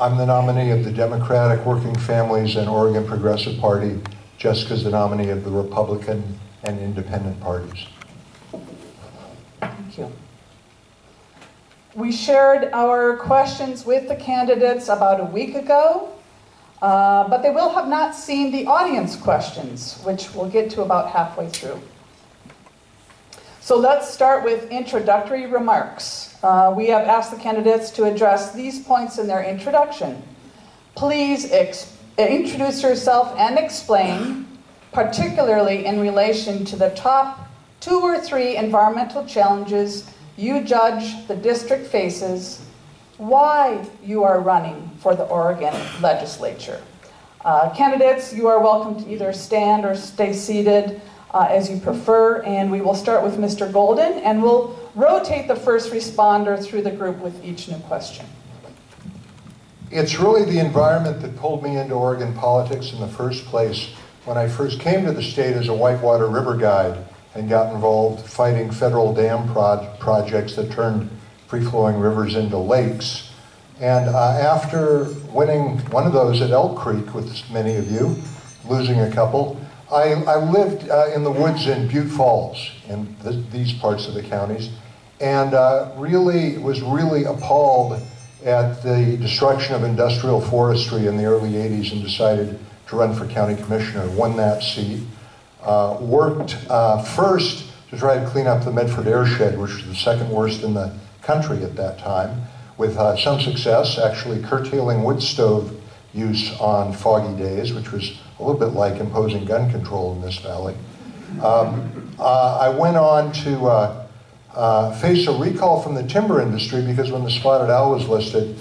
I'm the nominee of the Democratic Working Families and Oregon Progressive Party. Jessica's the nominee of the Republican and Independent parties. Thank you. We shared our questions with the candidates about a week ago, uh, but they will have not seen the audience questions, which we'll get to about halfway through. So let's start with introductory remarks. Uh, we have asked the candidates to address these points in their introduction. Please introduce yourself and explain, particularly in relation to the top two or three environmental challenges you judge the district faces, why you are running for the Oregon legislature. Uh, candidates, you are welcome to either stand or stay seated uh, as you prefer, and we will start with Mr. Golden, and we'll rotate the first responder through the group with each new question. It's really the environment that pulled me into Oregon politics in the first place. When I first came to the state as a whitewater river guide and got involved fighting federal dam pro projects that turned free-flowing rivers into lakes. And uh, after winning one of those at Elk Creek with many of you, losing a couple, I, I lived uh, in the woods in Butte Falls, in the, these parts of the counties, and uh, really was really appalled at the destruction of industrial forestry in the early 80s and decided to run for county commissioner, won that seat, uh, worked uh, first to try to clean up the Medford airshed, which was the second worst in the country at that time, with uh, some success, actually curtailing wood stove use on foggy days, which was a little bit like imposing gun control in this valley. Um, uh, I went on to uh, uh, face a recall from the timber industry because when the spotted owl was listed,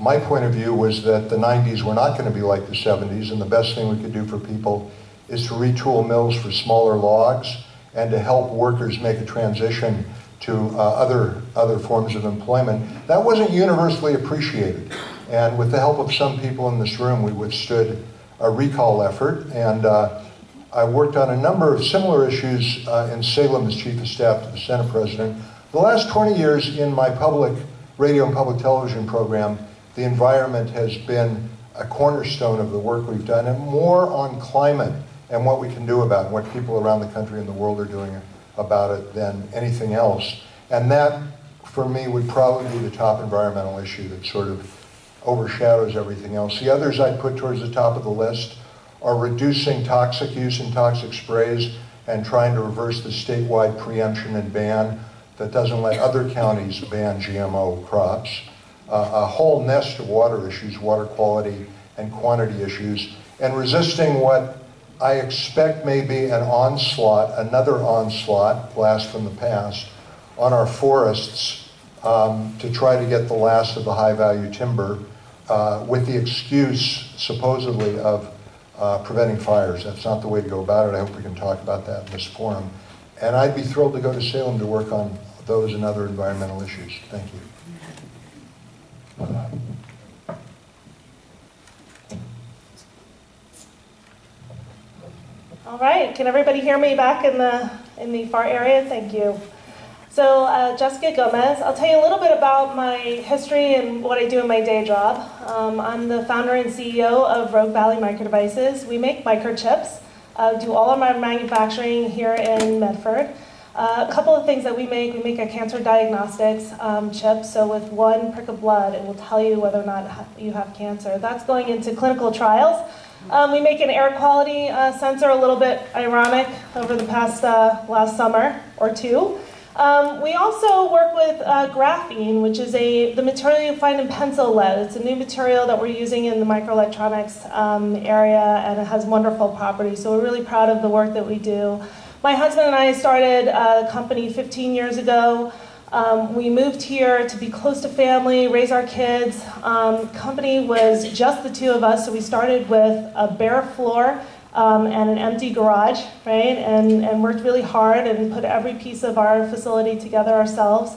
my point of view was that the 90s were not going to be like the 70s, and the best thing we could do for people is to retool mills for smaller logs and to help workers make a transition to uh, other, other forms of employment. That wasn't universally appreciated. And with the help of some people in this room, we withstood a recall effort. And uh, I worked on a number of similar issues uh, in Salem as chief of staff to the Senate president. The last 20 years in my public radio and public television program, the environment has been a cornerstone of the work we've done, and more on climate and what we can do about it, what people around the country and the world are doing about it than anything else. And that, for me, would probably be the top environmental issue that sort of overshadows everything else. The others I'd put towards the top of the list are reducing toxic use and toxic sprays and trying to reverse the statewide preemption and ban that doesn't let other counties ban GMO crops. Uh, a whole nest of water issues, water quality and quantity issues, and resisting what I expect may be an onslaught, another onslaught, blast from the past, on our forests um, to try to get the last of the high value timber uh, with the excuse, supposedly, of uh, preventing fires. That's not the way to go about it. I hope we can talk about that in this forum. And I'd be thrilled to go to Salem to work on those and other environmental issues. Thank you. All right, can everybody hear me back in the in the far area? Thank you. So, uh, Jessica Gomez, I'll tell you a little bit about my history and what I do in my day job. Um, I'm the founder and CEO of Rogue Valley Microdevices. We make microchips, uh, do all of our manufacturing here in Medford. Uh, a couple of things that we make, we make a cancer diagnostics um, chip, so with one prick of blood, it will tell you whether or not you have cancer. That's going into clinical trials. Um, we make an air quality uh, sensor, a little bit ironic, over the past uh, last summer or two. Um, we also work with uh, graphene, which is a the material you find in pencil lead. It's a new material that we're using in the microelectronics um, area, and it has wonderful properties. So we're really proud of the work that we do. My husband and I started a company 15 years ago. Um, we moved here to be close to family, raise our kids. Um, company was just the two of us, so we started with a bare floor um, and an empty garage, right? And, and worked really hard and put every piece of our facility together ourselves.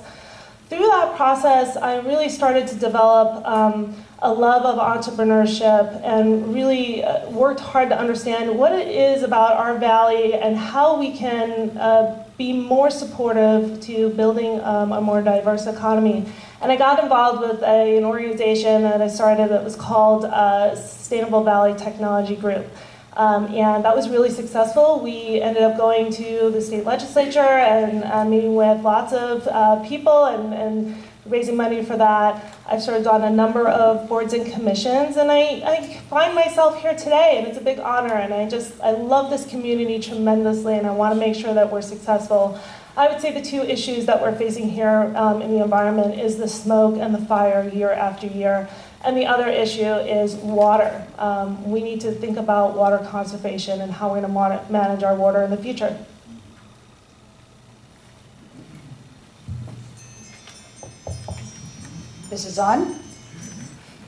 Through that process, I really started to develop um, a love of entrepreneurship and really uh, worked hard to understand what it is about our valley and how we can uh, be more supportive to building um, a more diverse economy. And I got involved with a, an organization that I started that was called uh, Sustainable Valley Technology Group. Um, and that was really successful. We ended up going to the state legislature and uh, meeting with lots of uh, people and, and raising money for that. I've served on a number of boards and commissions, and I, I find myself here today, and it's a big honor. And I just, I love this community tremendously, and I want to make sure that we're successful. I would say the two issues that we're facing here um, in the environment is the smoke and the fire year after year. And the other issue is water. Um, we need to think about water conservation and how we're going to manage our water in the future. This is on?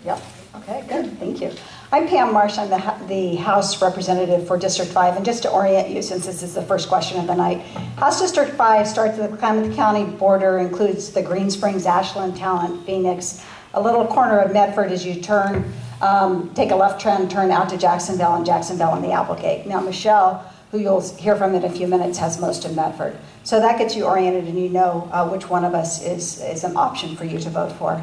Yep. Okay, good. Thank you. I'm Pam Marsh. I'm the, the House representative for District 5. And just to orient you, since this is the first question of the night, House District 5 starts at the Klamath County border, includes the Green Springs, Ashland, Talent, Phoenix, a little corner of Medford as you turn, um, take a left turn, turn out to Jacksonville, and Jacksonville and the Applegate. Now, Michelle, who you'll hear from in a few minutes, has most of Medford. So that gets you oriented and you know uh, which one of us is, is an option for you to vote for.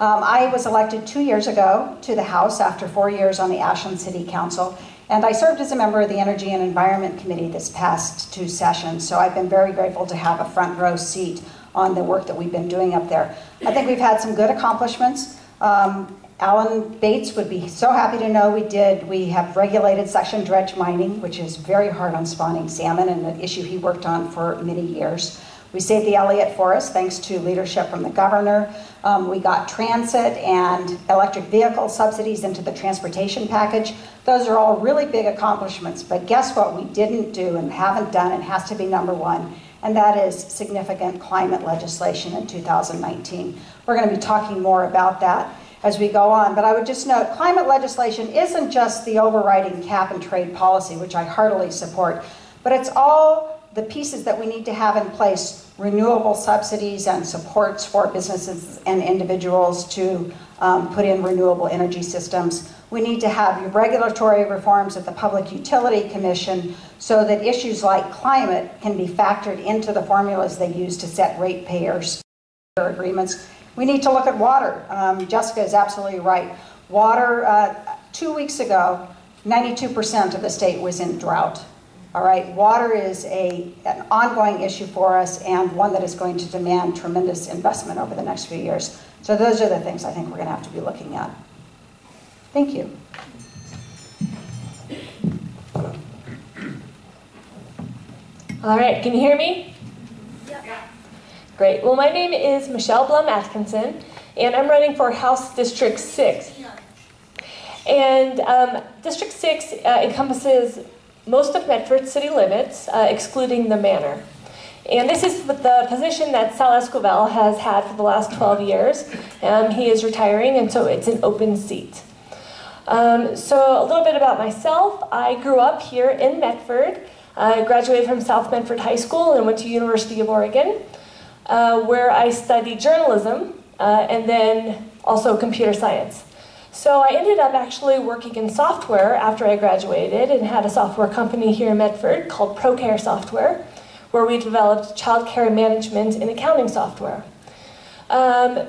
Um, I was elected two years ago to the House after four years on the Ashland City Council, and I served as a member of the Energy and Environment Committee this past two sessions, so I've been very grateful to have a front row seat on the work that we've been doing up there. I think we've had some good accomplishments. Um, Alan Bates would be so happy to know we did. We have regulated suction dredge mining, which is very hard on spawning salmon and an issue he worked on for many years. We saved the Elliott Forest thanks to leadership from the governor. Um, we got transit and electric vehicle subsidies into the transportation package. Those are all really big accomplishments, but guess what we didn't do and haven't done and has to be number one and that is significant climate legislation in 2019. We're going to be talking more about that as we go on, but I would just note climate legislation isn't just the overriding cap and trade policy, which I heartily support, but it's all the pieces that we need to have in place renewable subsidies and supports for businesses and individuals to um, put in renewable energy systems. We need to have regulatory reforms at the Public Utility Commission so that issues like climate can be factored into the formulas they use to set ratepayers agreements. We need to look at water. Um, Jessica is absolutely right. Water, uh, two weeks ago, 92% of the state was in drought. All right, water is a, an ongoing issue for us and one that is going to demand tremendous investment over the next few years. So those are the things I think we're going to have to be looking at. Thank you. All right, can you hear me? Yeah. Great. Well, my name is Michelle Blum Atkinson, and I'm running for House District 6. And um, District 6 uh, encompasses most of Medford city limits, uh, excluding the manor. And this is the position that Sal Esquivel has had for the last 12 years. Um, he is retiring, and so it's an open seat. Um, so a little bit about myself. I grew up here in Medford. I graduated from South Medford High School and went to University of Oregon, uh, where I studied journalism uh, and then also computer science. So I ended up actually working in software after I graduated and had a software company here in Medford called ProCare Software, where we developed child care management and accounting software. Um,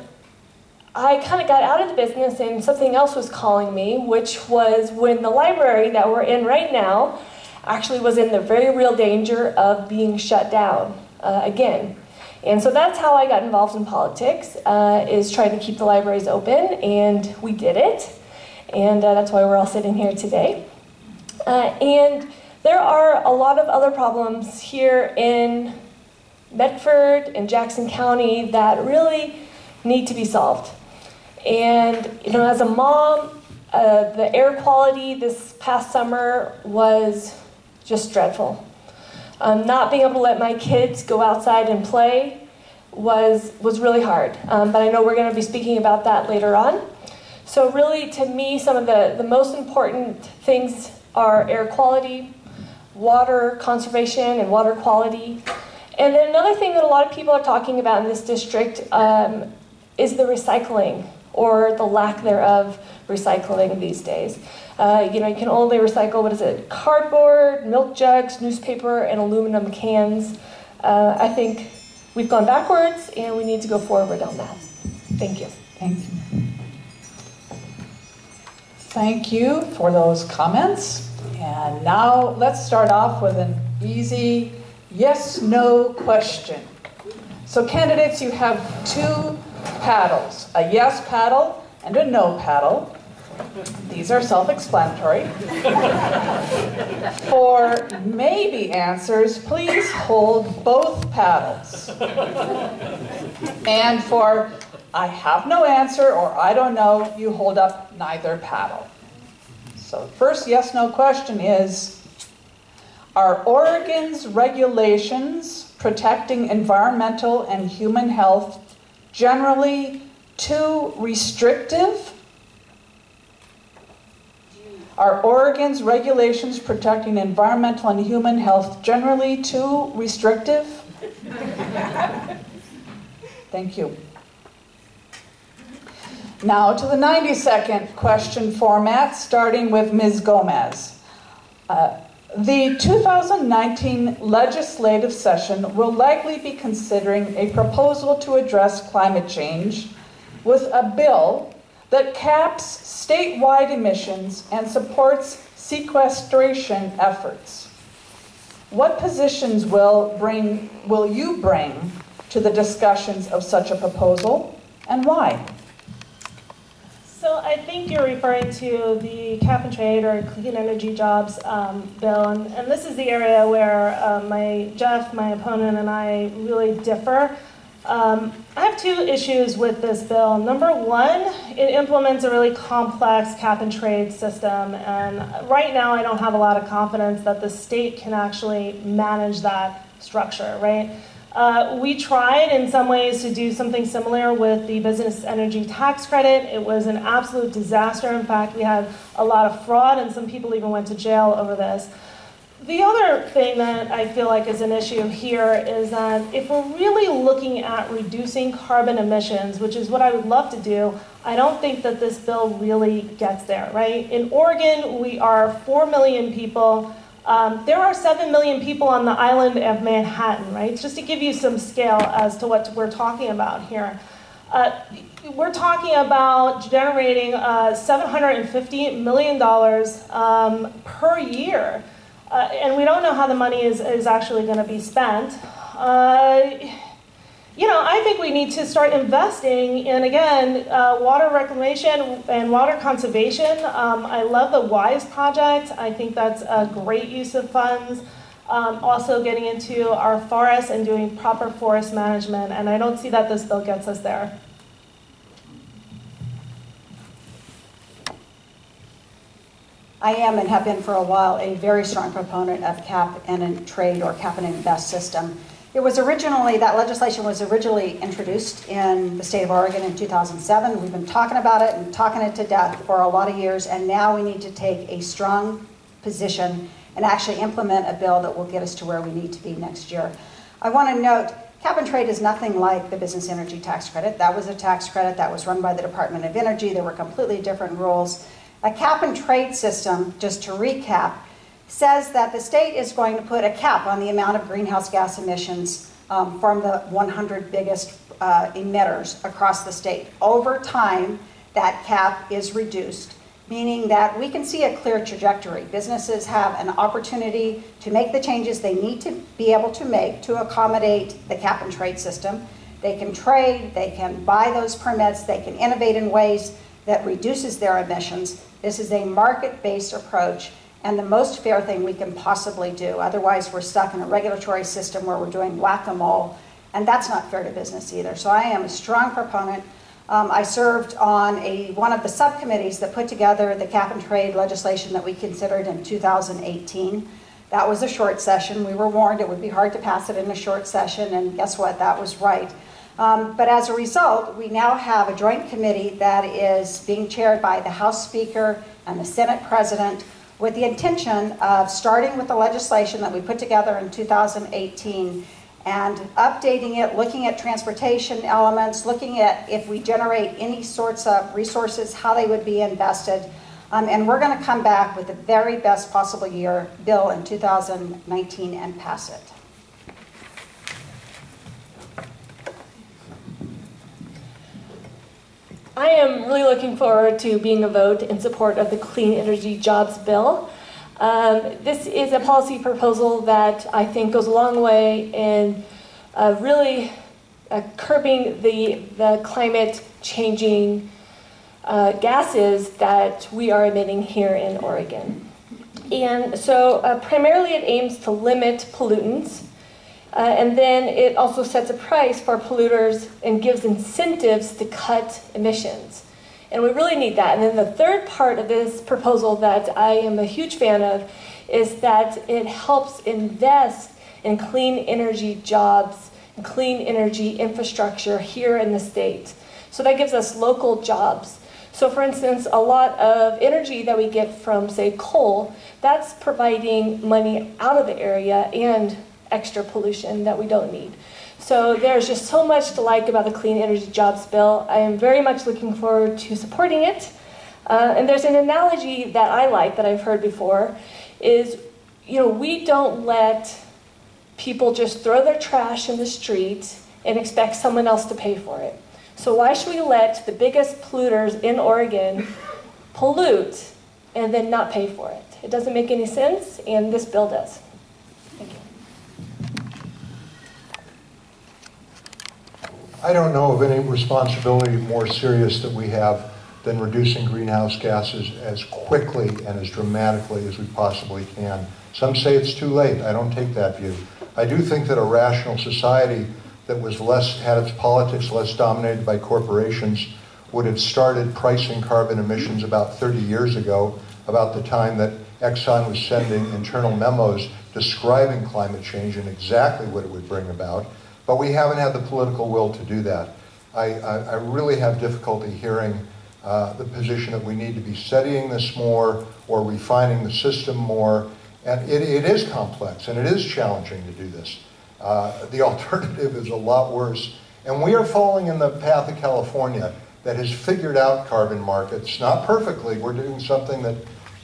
I kind of got out of the business and something else was calling me, which was when the library that we're in right now actually was in the very real danger of being shut down uh, again. And so that's how I got involved in politics, uh, is trying to keep the libraries open, and we did it. And uh, that's why we're all sitting here today. Uh, and there are a lot of other problems here in Medford and Jackson County that really need to be solved. And you know, as a mom, uh, the air quality this past summer was just dreadful. Um, not being able to let my kids go outside and play was was really hard. Um, but I know we're going to be speaking about that later on. So really, to me, some of the, the most important things are air quality, water conservation and water quality. And then another thing that a lot of people are talking about in this district um, is the recycling or the lack thereof recycling these days. Uh, you know, you can only recycle, what is it, cardboard, milk jugs, newspaper, and aluminum cans. Uh, I think we've gone backwards and we need to go forward on that. Thank you. Thank you. Thank you for those comments. And now let's start off with an easy yes no question. So, candidates, you have two paddles a yes paddle and a no paddle. These are self explanatory. For maybe answers, please hold both paddles. And for I have no answer or I don't know, you hold up neither paddle. So, first yes no question is Are Oregon's regulations protecting environmental and human health generally too restrictive? Are Oregon's regulations protecting environmental and human health generally too restrictive? Thank you. Now to the 90 second question format, starting with Ms. Gomez. Uh, the 2019 legislative session will likely be considering a proposal to address climate change with a bill that caps statewide emissions and supports sequestration efforts. What positions will, bring, will you bring to the discussions of such a proposal and why? So I think you're referring to the cap and trade or clean energy jobs um, bill, and, and, this is the area where uh, my Jeff, my opponent, and I really differ. Um, I have two issues with this bill. Number one, it implements a really complex cap and trade system, and right now I don't have a lot of confidence that the state can actually manage that structure, right? Uh, we tried in some ways to do something similar with the business energy tax credit. It was an absolute disaster. In fact, we had a lot of fraud, and some people even went to jail over this. The other thing that I feel like is an issue here is that if we're really looking at reducing carbon emissions, which is what I would love to do, I don't think that this bill really gets there, right? In Oregon, we are 4 million people. Um, there are 7 million people on the island of Manhattan, right? Just to give you some scale as to what we're talking about here. Uh, we're talking about generating uh, $750 million um, per year. Uh, and we don't know how the money is, is actually going to be spent. Uh, you know, I think we need to start investing in, again, uh, water reclamation and water conservation. Um, I love the WISE project. I think that's a great use of funds. Um, also getting into our forests and doing proper forest management, and I don't see that this bill gets us there. I am and have been for a while a very strong proponent of cap and trade or cap and invest system. It was originally, that legislation was originally introduced in the state of Oregon in 2007. We've been talking about it and talking it to death for a lot of years, and now we need to take a strong position and actually implement a bill that will get us to where we need to be next year. I want to note cap and trade is nothing like the business energy tax credit. That was a tax credit that was run by the Department of Energy. There were completely different rules. A cap and trade system, just to recap, says that the state is going to put a cap on the amount of greenhouse gas emissions um, from the 100 biggest uh, emitters across the state. Over time, that cap is reduced, meaning that we can see a clear trajectory. Businesses have an opportunity to make the changes they need to be able to make to accommodate the cap and trade system. They can trade, they can buy those permits, they can innovate in ways that reduces their emissions. This is a market-based approach and the most fair thing we can possibly do. Otherwise, we're stuck in a regulatory system where we're doing whack-a-mole, and that's not fair to business either. So I am a strong proponent. Um, I served on a, one of the subcommittees that put together the cap and trade legislation that we considered in 2018. That was a short session. We were warned it would be hard to pass it in a short session, and guess what? That was right. Um, but as a result, we now have a joint committee that is being chaired by the House Speaker and the Senate President with the intention of starting with the legislation that we put together in 2018 and updating it, looking at transportation elements, looking at if we generate any sorts of resources, how they would be invested. Um, and we're going to come back with the very best possible year bill in 2019 and pass it. I am really looking forward to being a vote in support of the Clean Energy Jobs Bill. Um, this is a policy proposal that I think goes a long way in uh, really uh, curbing the, the climate changing uh, gases that we are emitting here in Oregon. And so uh, primarily it aims to limit pollutants. Uh, and then it also sets a price for polluters and gives incentives to cut emissions. And we really need that. And then the third part of this proposal that I am a huge fan of is that it helps invest in clean energy jobs and clean energy infrastructure here in the state. So that gives us local jobs. So for instance, a lot of energy that we get from, say, coal, that's providing money out of the area and extra pollution that we don't need. So there's just so much to like about the Clean Energy Jobs Bill. I am very much looking forward to supporting it. Uh, and there's an analogy that I like that I've heard before is, you know, we don't let people just throw their trash in the street and expect someone else to pay for it. So why should we let the biggest polluters in Oregon pollute and then not pay for it? It doesn't make any sense, and this bill does. Thank you. I don't know of any responsibility more serious that we have than reducing greenhouse gases as quickly and as dramatically as we possibly can. Some say it's too late. I don't take that view. I do think that a rational society that was less, had its politics less dominated by corporations would have started pricing carbon emissions about 30 years ago, about the time that Exxon was sending internal memos describing climate change and exactly what it would bring about. But we haven't had the political will to do that. I, I, I really have difficulty hearing uh, the position that we need to be studying this more or refining the system more. And it, it is complex and it is challenging to do this. Uh, the alternative is a lot worse. And we are falling in the path of California that has figured out carbon markets, not perfectly. We're doing something that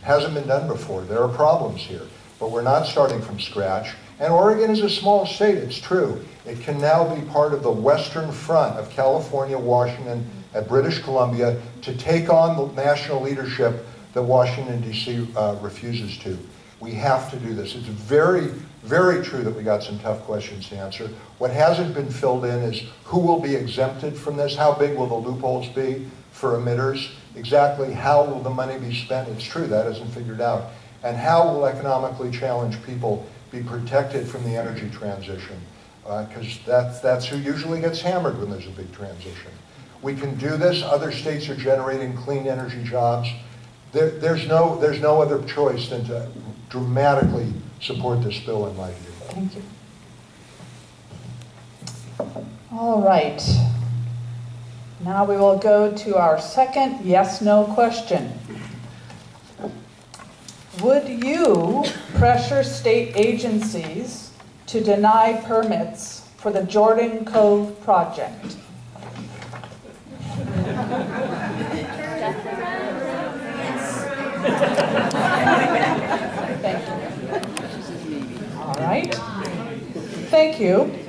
hasn't been done before. There are problems here, but we're not starting from scratch. And Oregon is a small state, it's true. It can now be part of the western front of California, Washington, and British Columbia to take on the national leadership that Washington, D.C. Uh, refuses to. We have to do this. It's very, very true that we got some tough questions to answer. What hasn't been filled in is who will be exempted from this? How big will the loopholes be for emitters? Exactly how will the money be spent? It's true, that isn't figured out. And how will economically challenged people be protected from the energy transition? Because uh, that's, that's who usually gets hammered when there's a big transition. We can do this. Other states are generating clean energy jobs. There, there's, no, there's no other choice than to dramatically support this bill in my view. Thank you. All right. Now we will go to our second yes-no question. Would you pressure state agencies to deny permits for the Jordan Cove project? Thank you. All right. Thank you.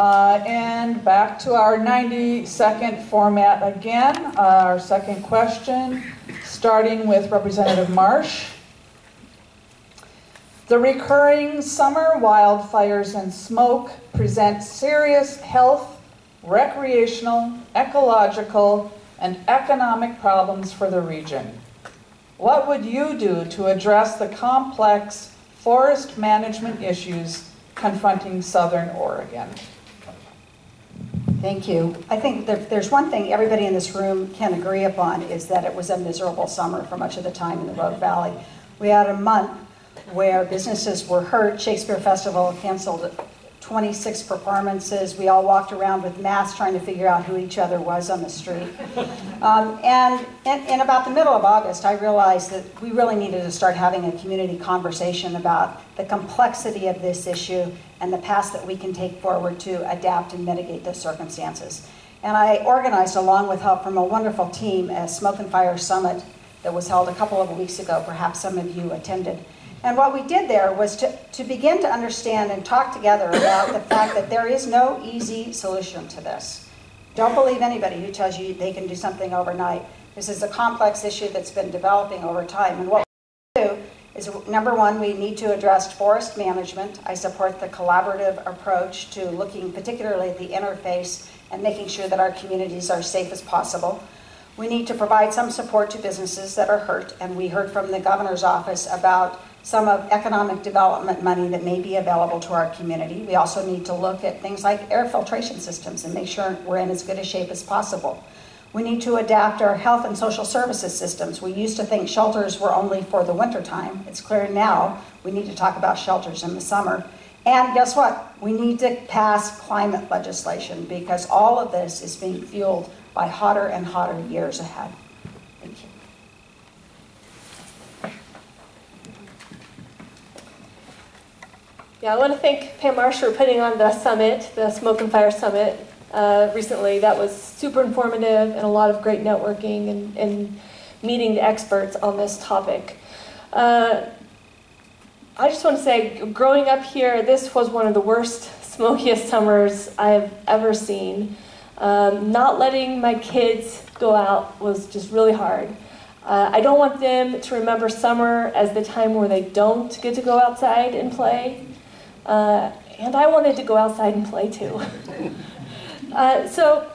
Uh, and back to our 90 second format again. Uh, our second question, starting with Representative Marsh. The recurring summer wildfires and smoke present serious health, recreational, ecological, and economic problems for the region. What would you do to address the complex forest management issues confronting Southern Oregon? Thank you. I think there's one thing everybody in this room can agree upon is that it was a miserable summer for much of the time in the Rogue Valley. We had a month where businesses were hurt. Shakespeare Festival canceled 26 performances. We all walked around with masks trying to figure out who each other was on the street. Um, and in, about the middle of August, I realized that we really needed to start having a community conversation about the complexity of this issue and the paths that we can take forward to adapt and mitigate the circumstances. And I organized, along with help from a wonderful team, a Smoke and Fire Summit that was held a couple of weeks ago. Perhaps some of you attended. And what we did there was to, to begin to understand and talk together about the fact that there is no easy solution to this. Don't believe anybody who tells you they can do something overnight. This is a complex issue that's been developing over time. And what we do is, number one, we need to address forest management. I support the collaborative approach to looking particularly at the interface and making sure that our communities are safe as possible. We need to provide some support to businesses that are hurt, and we heard from the governor's office about some of economic development money that may be available to our community. We also need to look at things like air filtration systems and make sure we're in as good a shape as possible. We need to adapt our health and social services systems. We used to think shelters were only for the wintertime. It's clear now we need to talk about shelters in the summer. And guess what? We need to pass climate legislation because all of this is being fueled by hotter and hotter years ahead. Thank you. Yeah, I want to thank Pam Marsh for putting on the summit, the Smoke and Fire Summit uh, recently. That was super informative and a lot of great networking and, and meeting the experts on this topic. Uh, I just want to say, growing up here, this was one of the worst, smokiest summers I've ever seen. Um, not letting my kids go out was just really hard. Uh, I don't want them to remember summer as the time where they don't get to go outside and play. Uh, and I wanted to go outside and play too. uh, so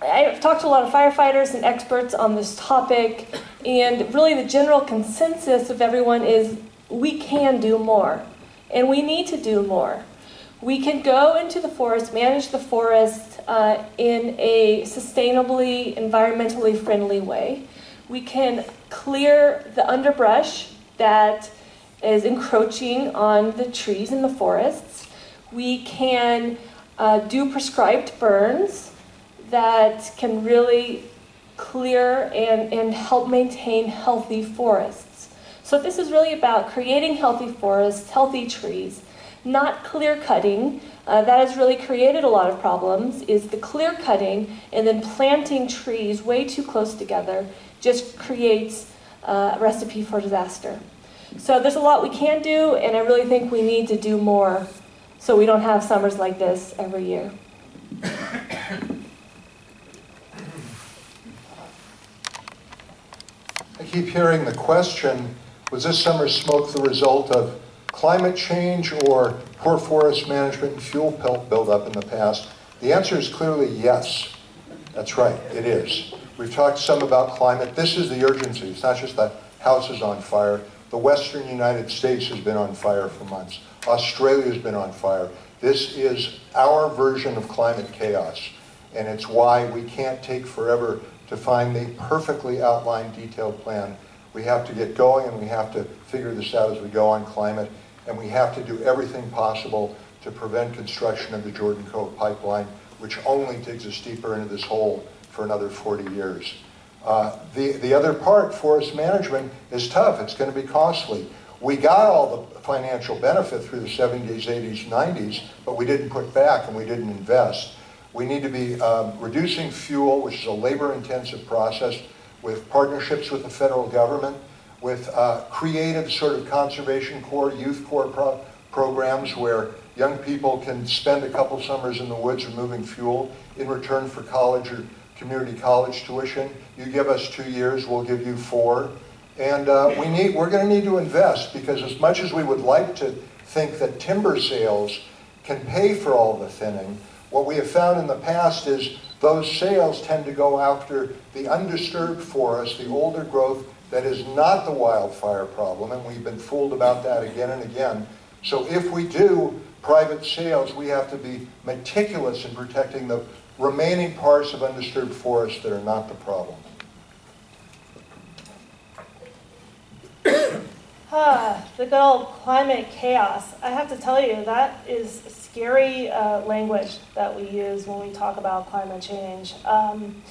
I've talked to a lot of firefighters and experts on this topic, and really the general consensus of everyone is we can do more, and we need to do more. We can go into the forest, manage the forest uh, in a sustainably, environmentally friendly way. We can clear the underbrush that is encroaching on the trees in the forests. We can uh, do prescribed burns that can really clear and, and help maintain healthy forests. So this is really about creating healthy forests, healthy trees, not clear cutting. Uh, that has really created a lot of problems, is the clear cutting and then planting trees way too close together just creates uh, a recipe for disaster. So there's a lot we can do, and I really think we need to do more so we don't have summers like this every year. I keep hearing the question, was this summer's smoke the result of climate change or poor forest management and fuel buildup in the past? The answer is clearly yes. That's right, it is. We've talked some about climate. This is the urgency. It's not just the house is on fire. The western United States has been on fire for months. Australia's been on fire. This is our version of climate chaos. And it's why we can't take forever to find the perfectly outlined detailed plan. We have to get going and we have to figure this out as we go on climate. And we have to do everything possible to prevent construction of the Jordan Cove pipeline, which only digs us deeper into this hole for another 40 years. Uh, the, the other part, forest management, is tough. It's going to be costly. We got all the financial benefit through the 70s, 80s, 90s, but we didn't put back and we didn't invest. We need to be um, reducing fuel, which is a labor-intensive process, with partnerships with the federal government, with uh, creative sort of conservation corps, youth corps pro programs where young people can spend a couple summers in the woods removing fuel in return for college or community college tuition. You give us two years, we'll give you four. And uh, we need, we're going to need to invest because as much as we would like to think that timber sales can pay for all the thinning, what we have found in the past is those sales tend to go after the undisturbed forest, the older growth that is not the wildfire problem, and we've been fooled about that again and again. So if we do private sales, we have to be meticulous in protecting the remaining parts of undisturbed forest that are not the problem. ah, the good old climate chaos. I have to tell you, that is scary uh, language that we use when we talk about climate change. Um,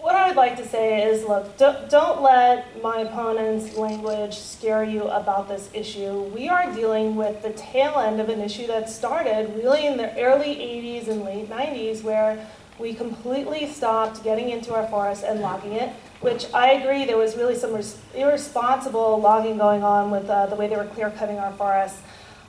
what I would like to say is, look, don't, don't let my opponent's language scare you about this issue. We are dealing with the tail end of an issue that started really in the early 80s and late 90s where we completely stopped getting into our forest and logging it, which I agree there was really some irresponsible logging going on with uh, the way they were clear cutting our forests.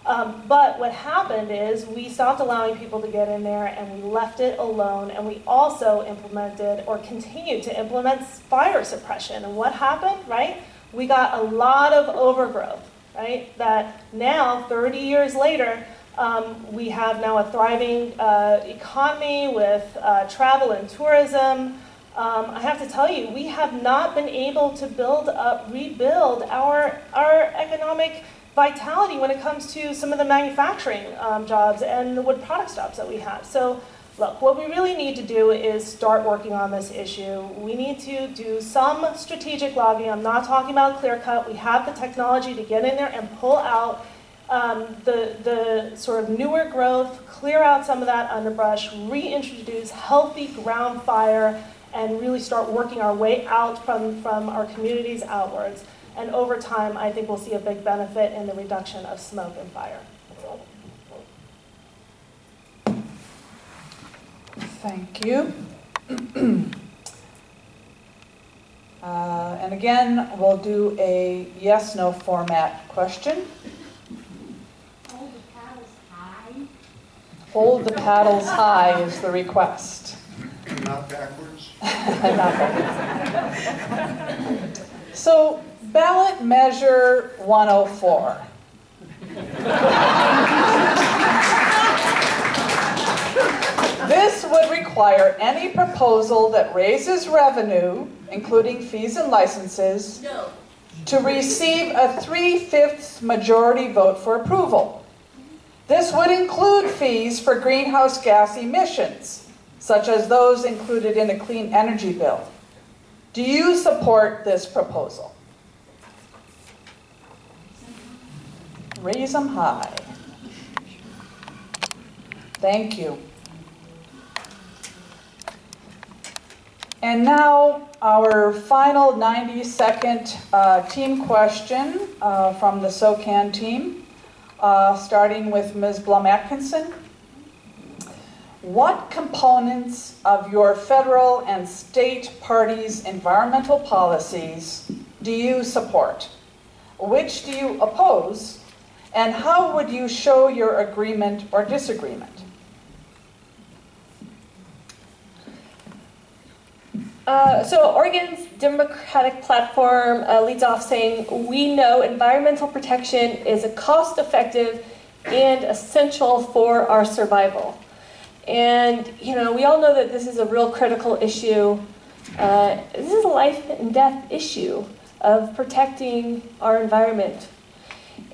Um, but what happened is we stopped allowing people to get in there and we left it alone and we also implemented or continued to implement fire suppression. And what happened, right? We got a lot of overgrowth, right? That now, 30 years later, um, we have now a thriving uh, economy with uh, travel and tourism. Um, I have to tell you, we have not been able to build up, rebuild our, our economic vitality when it comes to some of the manufacturing um, jobs and the wood products jobs that we have. So look, what we really need to do is start working on this issue. We need to do some strategic lobbying. I'm not talking about clear cut. We have the technology to get in there and pull out um, the, the sort of newer growth, clear out some of that underbrush, reintroduce healthy ground fire, and really start working our way out from, from our communities outwards. And over time, I think we'll see a big benefit in the reduction of smoke and fire. Thank you. uh, and again, we'll do a yes no format question. Hold the paddles high. Hold the paddles high is the request. Not backwards? Not backwards. so, ballot measure 104. This would require any proposal that raises revenue, including fees and licenses, No. to receive a three-fifths majority vote for approval. This would include fees for greenhouse gas emissions, such as those included in the clean energy bill. Do you support this proposal? Raise them high. Thank you. And now, our final 90-second uh, team question uh, from the SOCAN team, uh, starting with Ms. Blum-Atkinson. What components of your federal and state parties' environmental policies do you support? Which do you oppose? And how would you show your agreement or disagreement? Uh, so Oregon's Democratic platform uh, leads off saying, "We know environmental protection is a cost-effective and essential for our survival." And you know, we all know that this is a real critical issue. Uh, this is a life and death issue of protecting our environment.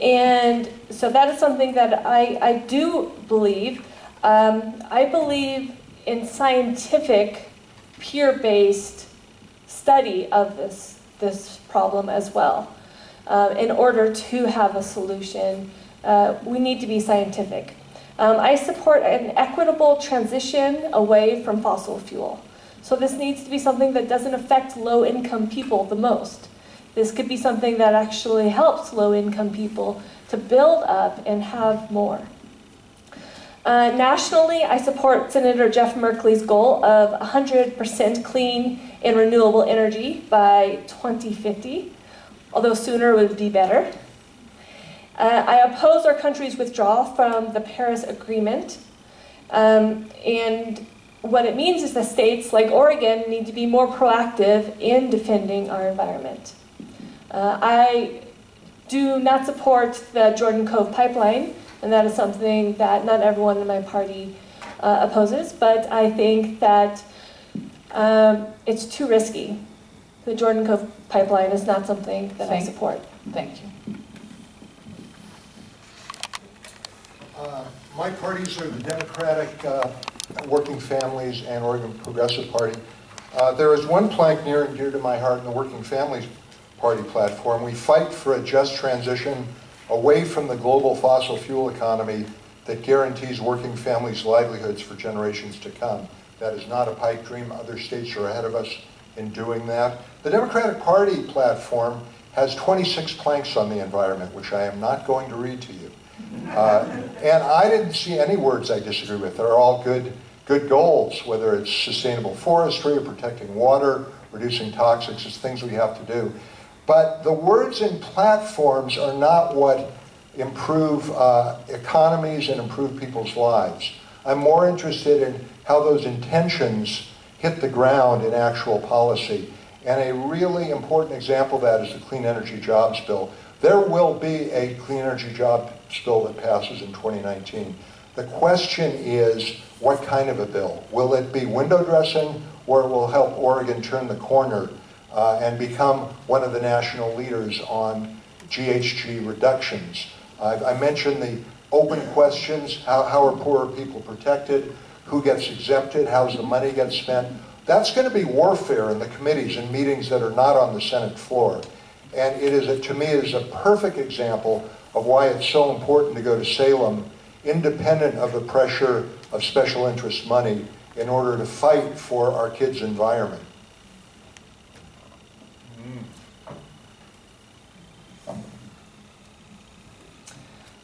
And so that is something that I, I do believe. Um, I believe in scientific peer-based study of this, this problem as well. Um, in order to have a solution, uh, we need to be scientific. Um, I support an equitable transition away from fossil fuel. So this needs to be something that doesn't affect low-income people the most. This could be something that actually helps low-income people to build up and have more. Uh, nationally, I support Senator Jeff Merkley's goal of 100% clean and renewable energy by 2050, although sooner would be better. Uh, I oppose our country's withdrawal from the Paris Agreement. Um, and what it means is that states like Oregon need to be more proactive in defending our environment. Uh, I do not support the Jordan Cove pipeline and that is something that not everyone in my party uh, opposes, but I think that um, it's too risky. The Jordan Cove pipeline is not something that Thank- I support. Thank you. Uh, My parties are the Democratic uh, Working Families and Oregon Progressive Party. Uh, There is one plank near and dear to my heart in the Working Families Party platform. We fight for a just transition away from the global fossil fuel economy that guarantees working families' livelihoods for generations to come. That is not a pipe dream. Other states are ahead of us in doing that. The Democratic Party platform has 26 planks on the environment, which I am not going to read to you. Uh, and I didn't see any words I disagree with. They're all good, good goals, whether it's sustainable forestry or protecting water, reducing toxics, it's things we have to do. But the words and platforms are not what improve uh, economies and improve people's lives. I'm more interested in how those intentions hit the ground in actual policy. And a really important example of that is the Clean Energy Jobs Bill. There will be a Clean Energy Jobs Bill that passes in 2019. The question is, what kind of a bill? Will it be window dressing, or will it will help Oregon turn the corner uh, and become one of the national leaders on GHG reductions? I, I mentioned the open questions, how, how are poorer people protected, who gets exempted, how's the money get spent. That's going to be warfare in the committees and meetings that are not on the Senate floor. And it is, a, to me, it is a perfect example of why it's so important to go to Salem, independent of the pressure of special interest money, in order to fight for our kids' environment.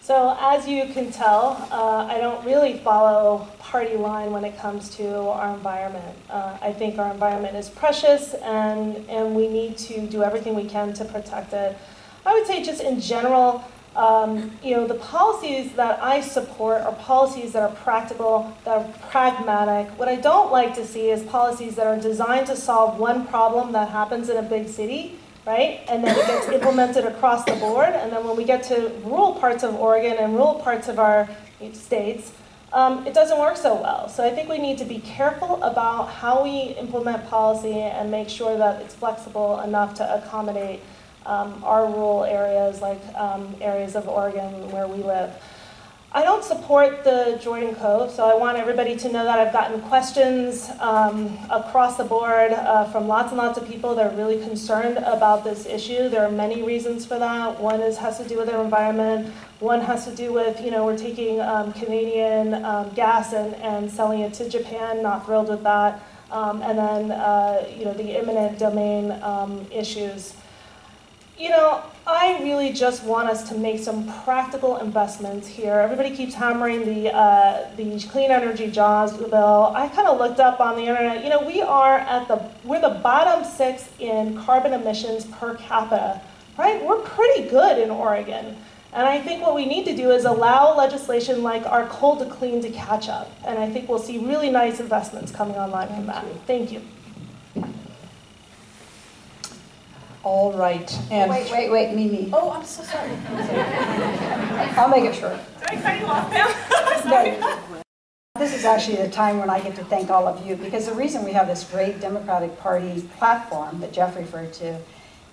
So as you can tell, uh, I don't really follow party line when it comes to our environment. Uh, I think our environment is precious and, and we need to do everything we can to protect it. I would say just in general, um, you know, the policies that I support are policies that are practical, that are pragmatic. What I don't like to see is policies that are designed to solve one problem that happens in a big city right? And then it gets implemented across the board. And then when we get to rural parts of Oregon and rural parts of our states, um, it doesn't work so well. So I think we need to be careful about how we implement policy and make sure that it's flexible enough to accommodate um, our rural areas, like um, areas of Oregon where we live. I don't support the Jordan Cove, so I want everybody to know that I've gotten questions um, across the board uh, from lots and lots of people that are really concerned about this issue. There are many reasons for that. One is has to do with their environment. One has to do with, you know, we're taking um, Canadian um, gas and, and selling it to Japan, not thrilled with that. Um, and then, uh, you know, the eminent domain um, issues. You know, I really just want us to make some practical investments here. Everybody keeps hammering the, uh, the clean energy jobs bill. I kind of looked up on the internet. You know, we are at the, we're the bottom six in carbon emissions per capita, right? We're pretty good in Oregon. And I think what we need to do is allow legislation like our coal to clean to catch up. And I think we'll see really nice investments coming online from that. Thank you. All right. And Wait, wait, wait, Mimi. Oh, I'm so sorry. I'll make it short. Did I cut you off now? This is actually the time when I get to thank all of you, because the reason we have this great Democratic Party platform that Jeff referred to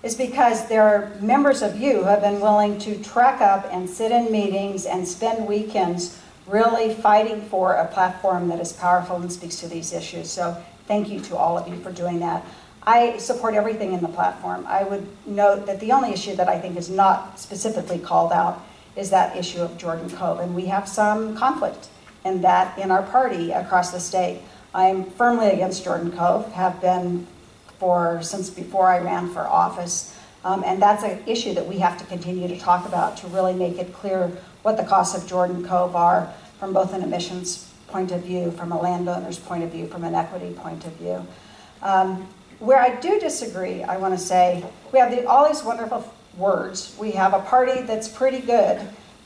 is because there are members of you who have been willing to trek up and sit in meetings and spend weekends really fighting for a platform that is powerful and speaks to these issues. So thank you to all of you for doing that. I support everything in the platform. I would note that the only issue that I think is not specifically called out is that issue of Jordan Cove, and we have some conflict in that in our party across the state. I'm firmly against Jordan Cove, have been for since before I ran for office, um, and that's an issue that we have to continue to talk about to really make it clear what the costs of Jordan Cove are from both an emissions point of view, from a landowner's point of view, from an equity point of view. Um, where I do disagree, I want to say, we have the, all these wonderful words. We have a party that's pretty good,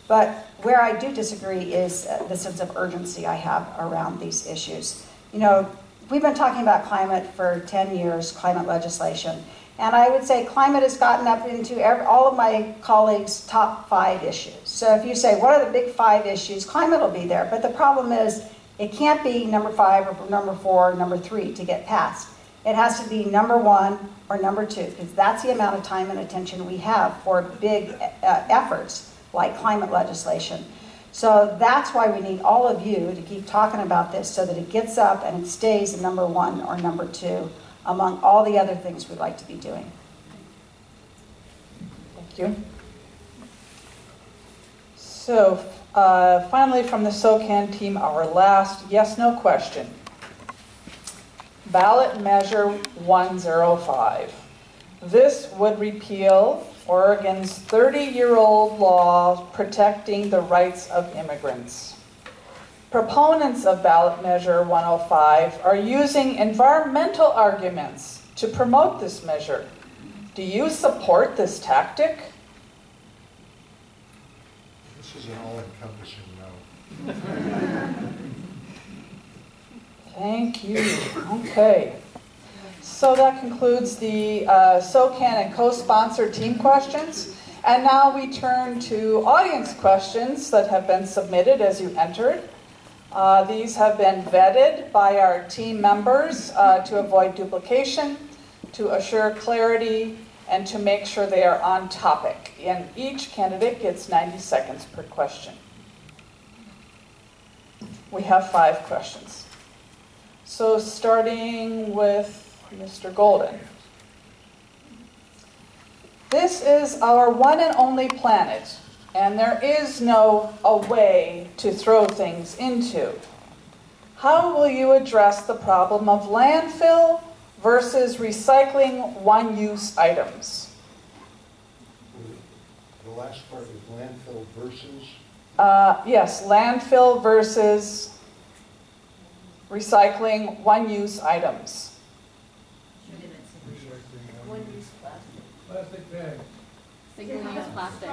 but where I do disagree is uh, the sense of urgency I have around these issues. You know, we've been talking about climate for 10 years, climate legislation, and I would say climate has gotten up into every, all of my colleagues' top five issues. So if you say, what are the big five issues, climate will be there, but the problem is it can't be number five or number four or number three to get passed. It has to be number one or number two, because that's the amount of time and attention we have for big uh, efforts like climate legislation. So that's why we need all of you to keep talking about this so that it gets up and it stays number one or number two among all the other things we'd like to be doing. Thank you. So uh, finally from the SOCAN team, our last yes-no question. Ballot Measure 105. This would repeal Oregon's 30-year-old law protecting the rights of immigrants. Proponents of Ballot Measure 105 are using environmental arguments to promote this measure. Do you support this tactic? This is an all-encompassing no. Thank you. Okay. So that concludes the uh, SOCAN and co-sponsored team questions. And now we turn to audience questions that have been submitted as you entered. Uh, these have been vetted by our team members uh, to avoid duplication, to assure clarity, and to make sure they are on topic. And each candidate gets 90 seconds per question. We have five questions. So starting with Mr. Golden. This is our one and only planet, and there is no a way to throw things into. How will you address the problem of landfill versus recycling one-use items? The last part is landfill versus, Uh, yes, landfill versus recycling one-use items. One-use plastic. Plastic bag. Single-use plastic.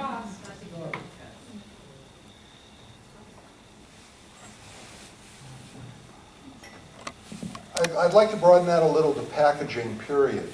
I'd, I'd like to broaden that a little to packaging, period,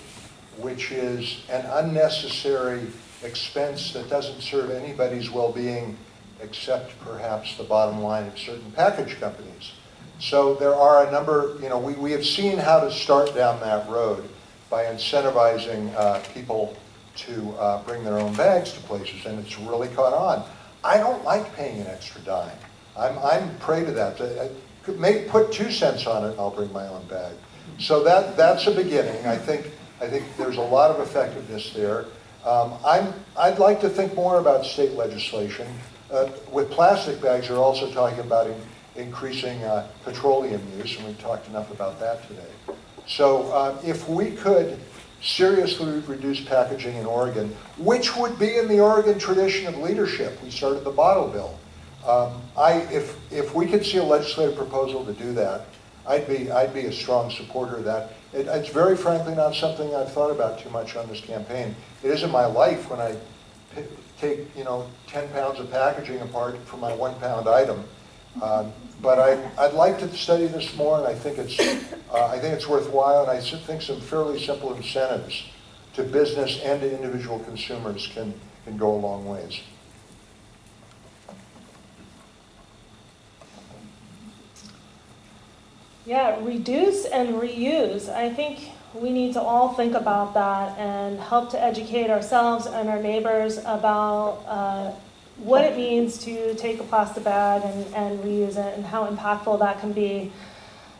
which is an unnecessary expense that doesn't serve anybody's well-being except perhaps the bottom line of certain package companies. So there are a number, you know, we, we have seen how to start down that road by incentivizing uh, people to uh, bring their own bags to places, and it's really caught on. I don't like paying an extra dime. I'm, I'm prey to that. I could make, put two cents on it, and I'll bring my own bag. So that, that's a beginning. I think, I think there's a lot of effectiveness there. Um, I'm, I'd like to think more about state legislation. Uh, with plastic bags, you're also talking about increasing uh, petroleum use, and we've talked enough about that today. So uh, if we could seriously reduce packaging in Oregon, which would be in the Oregon tradition of leadership, we started the bottle bill. Um, I, if, if we could see a legislative proposal to do that, I'd be, I'd be a strong supporter of that. It, it's very frankly not something I've thought about too much on this campaign. It isn't my life when I take, you know, 10 pounds of packaging apart for my one pound item. Um, but I, I'd like to study this more, and I think it's, uh, I think it's worthwhile, and I think some fairly simple incentives to business and to individual consumers can, can go a long ways. Yeah, reduce and reuse. I think we need to all think about that and help to educate ourselves and our neighbors about uh, what it means to take a plastic bag and, and reuse it and how impactful that can be.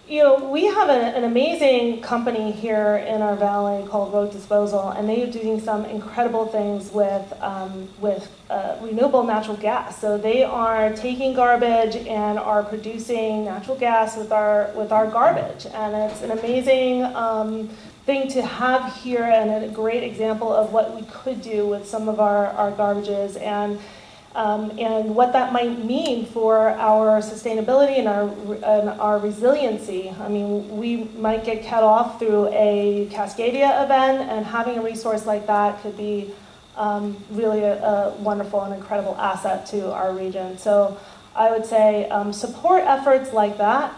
You know, we have a, an amazing company here in our valley called Rogue Disposal, and they are doing some incredible things with um, with uh, renewable natural gas. So they are taking garbage and are producing natural gas with our with our garbage, and it's an amazing um, thing to have here and a great example of what we could do with some of our, our garbages and um, and what that might mean for our sustainability and our, and our resiliency. I mean, we might get cut off through a Cascadia event, and having a resource like that could be um, really a, a, wonderful and incredible asset to our region. So I would say um, support efforts like that.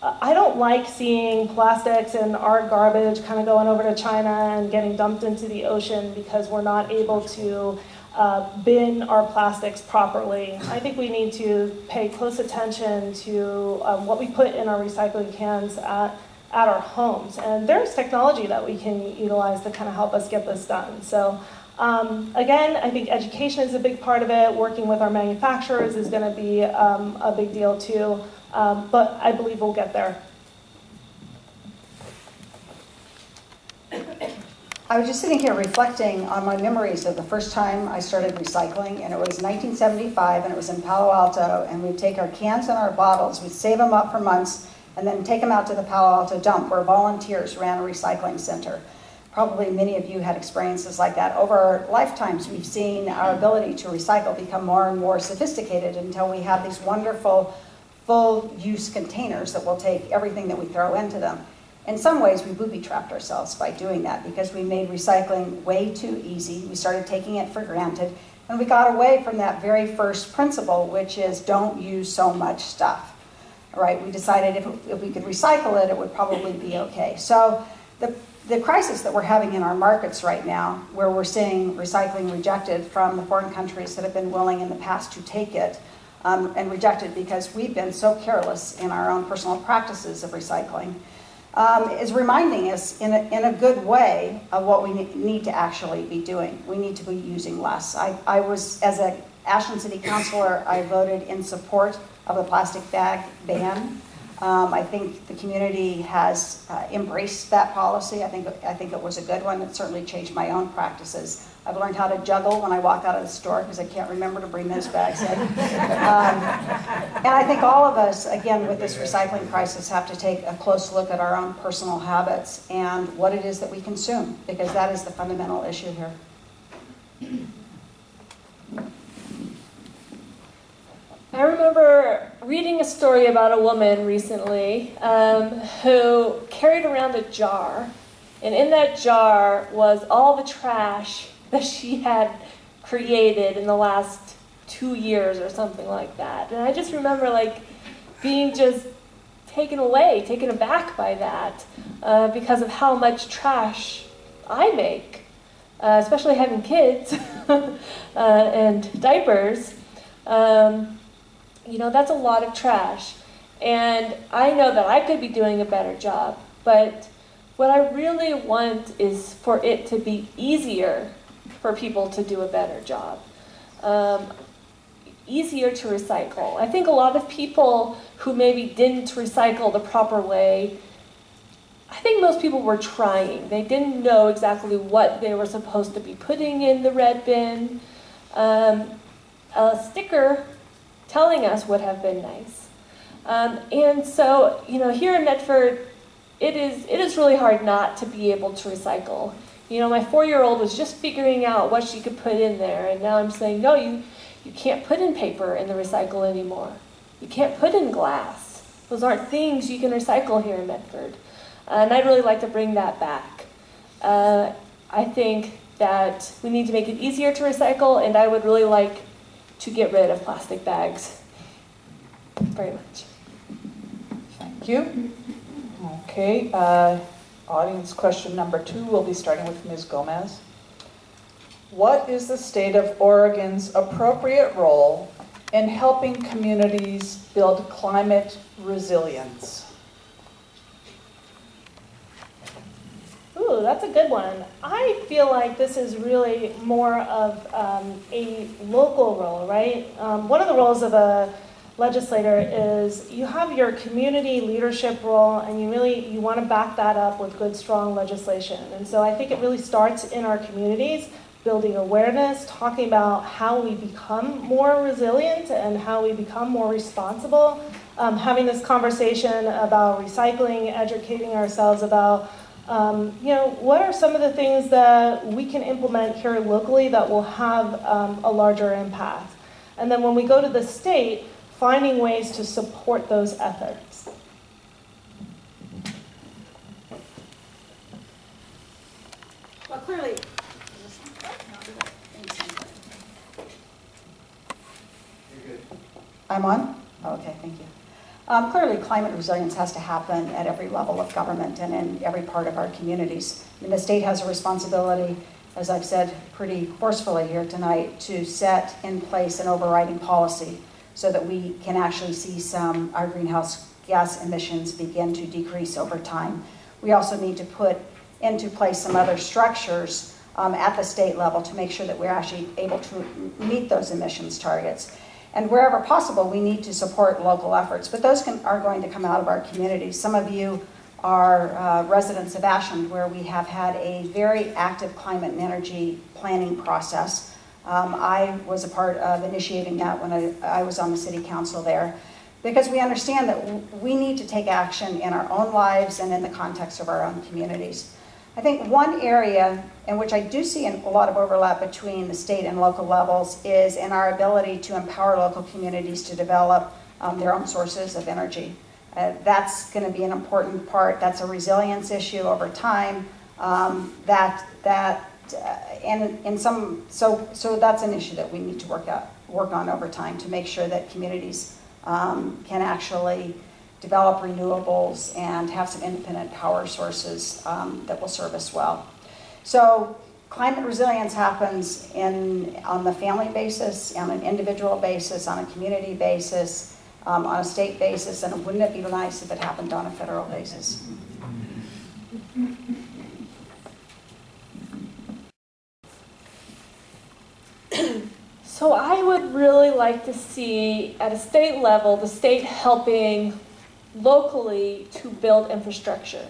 Uh, I don't like seeing plastics and our garbage kind of going over to China and getting dumped into the ocean because we're not able to uh, bin our plastics properly. I think we need to pay close attention to um, what we put in our recycling cans at, at our homes. And there's technology that we can utilize to kind of help us get this done. So um, again, I think education is a big part of it. Working with our manufacturers is going to be um, a big deal too. Um, but I believe we'll get there. I was just sitting here reflecting on my memories of the first time I started recycling, and it was 1975, and it was in Palo Alto, and we'd take our cans and our bottles, we'd save them up for months, and then take them out to the Palo Alto dump where volunteers ran a recycling center. Probably many of you had experiences like that. Over our lifetimes, we've seen our ability to recycle become more and more sophisticated until we have these wonderful full-use containers that will take everything that we throw into them. In some ways, we booby-trapped ourselves by doing that because we made recycling way too easy. We started taking it for granted, And we got away from that very first principle, which is don't use so much stuff. Right? We decided if, if we could recycle it, it would probably be okay. So the, the crisis that we're having in our markets right now, where we're seeing recycling rejected from the foreign countries that have been willing in the past to take it, um, and rejected because we've been so careless in our own personal practices of recycling, um, is reminding us in a, in a good way of what we need to actually be doing. We need to be using less. I, I was, as an Ashland City Councilor, I voted in support of the plastic bag ban. Um, I think the community has uh, embraced that policy. I think, I think it was a good one. It certainly changed my own practices. I've learned how to juggle when I walk out of the store because I can't remember to bring those bags in. Um, and I think all of us, again, with this recycling crisis, have to take a close look at our own personal habits and what it is that we consume, because that is the fundamental issue here. I remember reading a story about a woman recently um, who carried around a jar, and in that jar was all the trash that she had created in the last two years or something like that. And I just remember like being just taken away, taken aback by that uh, because of how much trash I make, uh, especially having kids uh, and diapers. Um, you know, that's a lot of trash. And I know that I could be doing a better job, but what I really want is for it to be easier for people to do a better job. Um, easier to recycle. I think a lot of people who maybe didn't recycle the proper way, I think most people were trying. They didn't know exactly what they were supposed to be putting in the red bin. Um, a sticker telling us would have been nice. Um, and so, you know, here in Medford, it is, it is really hard not to be able to recycle. You know, my four-year-old was just figuring out what she could put in there, and now I'm saying, no, you, you can't put in paper in the recycle anymore. You can't put in glass. Those aren't things you can recycle here in Medford. Uh, and I'd really like to bring that back. Uh, I think that we need to make it easier to recycle, and I would really like to get rid of plastic bags very much. Thank you. Okay, uh, Audience question number two we'll be starting with Ms. Gomez. What is the state of Oregon's appropriate role in helping communities build climate resilience? That's a good one. I feel like this is really more of um, a local role, right? Um, one of the roles of a legislator is you have your community leadership role and you really you want to back that up with good strong legislation and so i think it really starts in our communities building awareness talking about how we become more resilient and how we become more responsible um, having this conversation about recycling educating ourselves about um, you know what are some of the things that we can implement here locally that will have um, a larger impact and then when we go to the state finding ways to support those efforts. Well, clearly, I'm on? Oh, okay, thank you. Um, clearly, climate resilience has to happen at every level of government and in every part of our communities. The state has a responsibility, as I've said pretty forcefully here tonight, to set in place an overriding policy so that we can actually see some our greenhouse gas emissions begin to decrease over time. We also need to put into place some other structures um, at the state level to make sure that we're actually able to meet those emissions targets. And wherever possible, we need to support local efforts, but those can, are going to come out of our communities. Some of you are uh, residents of Ashland, where we have had a very active climate and energy planning process um, I was a part of initiating that when I, I was on the city council there because we understand that we need to take action in our own lives and in the context of our own communities. I think one area in which I do see a lot of overlap between the state and local levels is in our ability to empower local communities to develop um, their own sources of energy. Uh, that's going to be an important part. That's a resilience issue over time. Um, that that uh, and in some, so, so that's an issue that we need to work out, work on over time to make sure that communities um, can actually develop renewables and have some independent power sources um, that will serve us well. So climate resilience happens in, on the family basis, on an individual basis, on a community basis, um, on a state basis, and wouldn't it be nice if it happened on a federal basis? So I would really like to see at a state level the state helping locally to build infrastructure.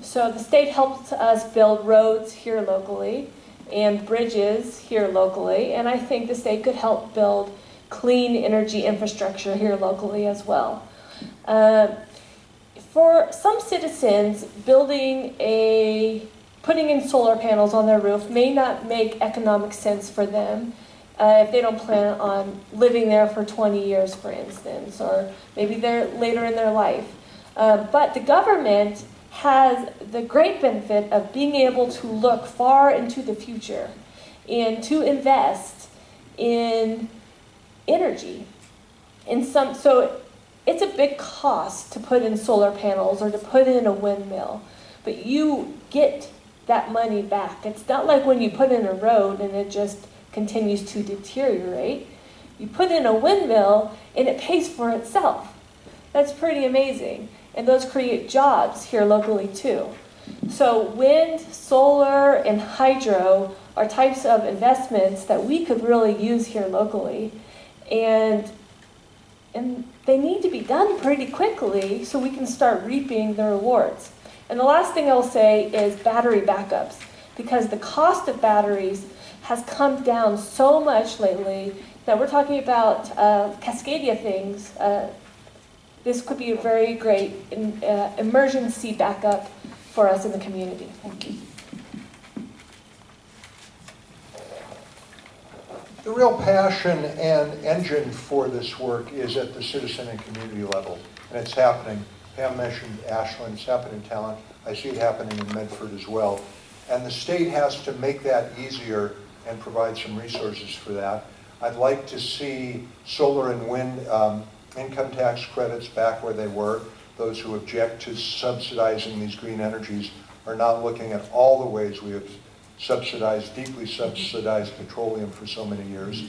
So the state helps us build roads here locally and bridges here locally, and I think the state could help build clean energy infrastructure here locally as well. Uh, for some citizens, building a putting in solar panels on their roof may not make economic sense for them uh, if they don't plan on living there for 20 years, for instance, or maybe they're later in their life. Uh, but the government has the great benefit of being able to look far into the future and to invest in energy. In some, so it's a big cost to put in solar panels or to put in a windmill, but you get that money back. It's not like when you put in a road and it just continues to deteriorate. You put in a windmill and it pays for itself. That's pretty amazing. And those create jobs here locally too. So wind, solar, and hydro are types of investments that we could really use here locally. And, and they need to be done pretty quickly so we can start reaping the rewards. And the last thing I'll say is battery backups. Because the cost of batteries has come down so much lately that we're talking about uh, Cascadia things. Uh, this could be a very great in, uh, emergency backup for us in the community. Thank you. The real passion and engine for this work is at the citizen and community level, and it's happening. Pam mentioned Ashland, it's happening in Talent. I see it happening in Medford as well. And the state has to make that easier and provide some resources for that. I'd like to see solar and wind um, income tax credits back where they were. Those who object to subsidizing these green energies are not looking at all the ways we have subsidized, deeply subsidized petroleum for so many years.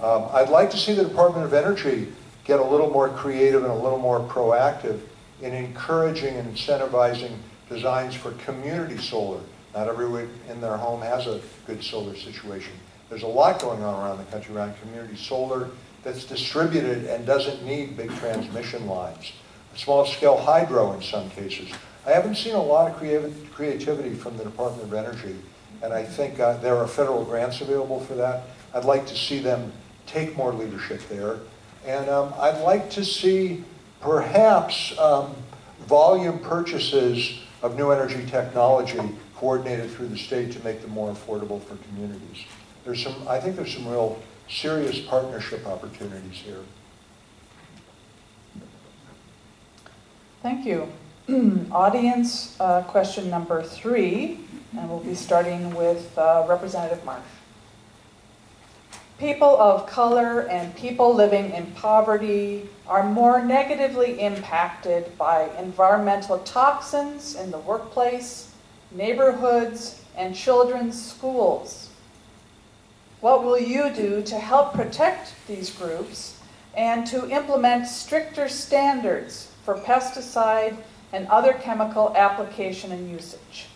Um, I'd like to see the Department of Energy get a little more creative and a little more proactive in encouraging and incentivizing designs for community solar. Not everyone in their home has a good solar situation. There's a lot going on around the country around community solar that's distributed and doesn't need big transmission lines. Small scale hydro in some cases. I haven't seen a lot of creativity from the Department of Energy, and I think uh, there are federal grants available for that. I'd like to see them take more leadership there. And um, I'd like to see perhaps um, volume purchases of new energy technology coordinated through the state to make them more affordable for communities. There's some, I think there's some real serious partnership opportunities here. Thank you. Audience uh, question number three, and we'll be starting with uh, Representative Marsh. People of color and people living in poverty are more negatively impacted by environmental toxins in the workplace, neighborhoods, and children's schools. What will you do to help protect these groups and to implement stricter standards for pesticide and other chemical application and usage?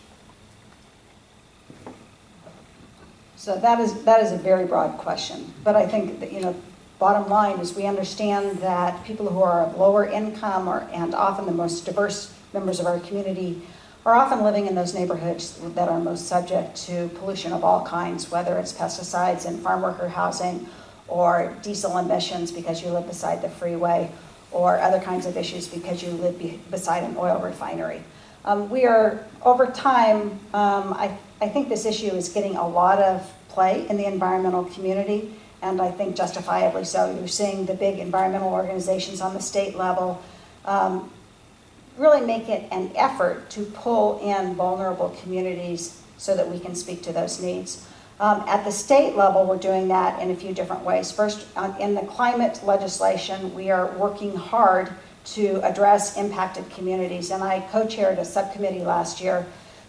So that is, that is a very broad question. But I think that, you know, bottom line is we understand that people who are of lower income or, and often the most diverse members of our community are often living in those neighborhoods that are most subject to pollution of all kinds, whether it's pesticides in farm worker housing or diesel emissions because you live beside the freeway or other kinds of issues because you live be beside an oil refinery. Um, we are, over time, um, I I think this issue is getting a lot of play in the environmental community, and I think justifiably so. You're seeing the big environmental organizations on the state level um, really make it an effort to pull in vulnerable communities so that we can speak to those needs. Um, at the state level, we're doing that in a few different ways. First, in the climate legislation, we are working hard to address impacted communities, and I co-chaired a subcommittee last year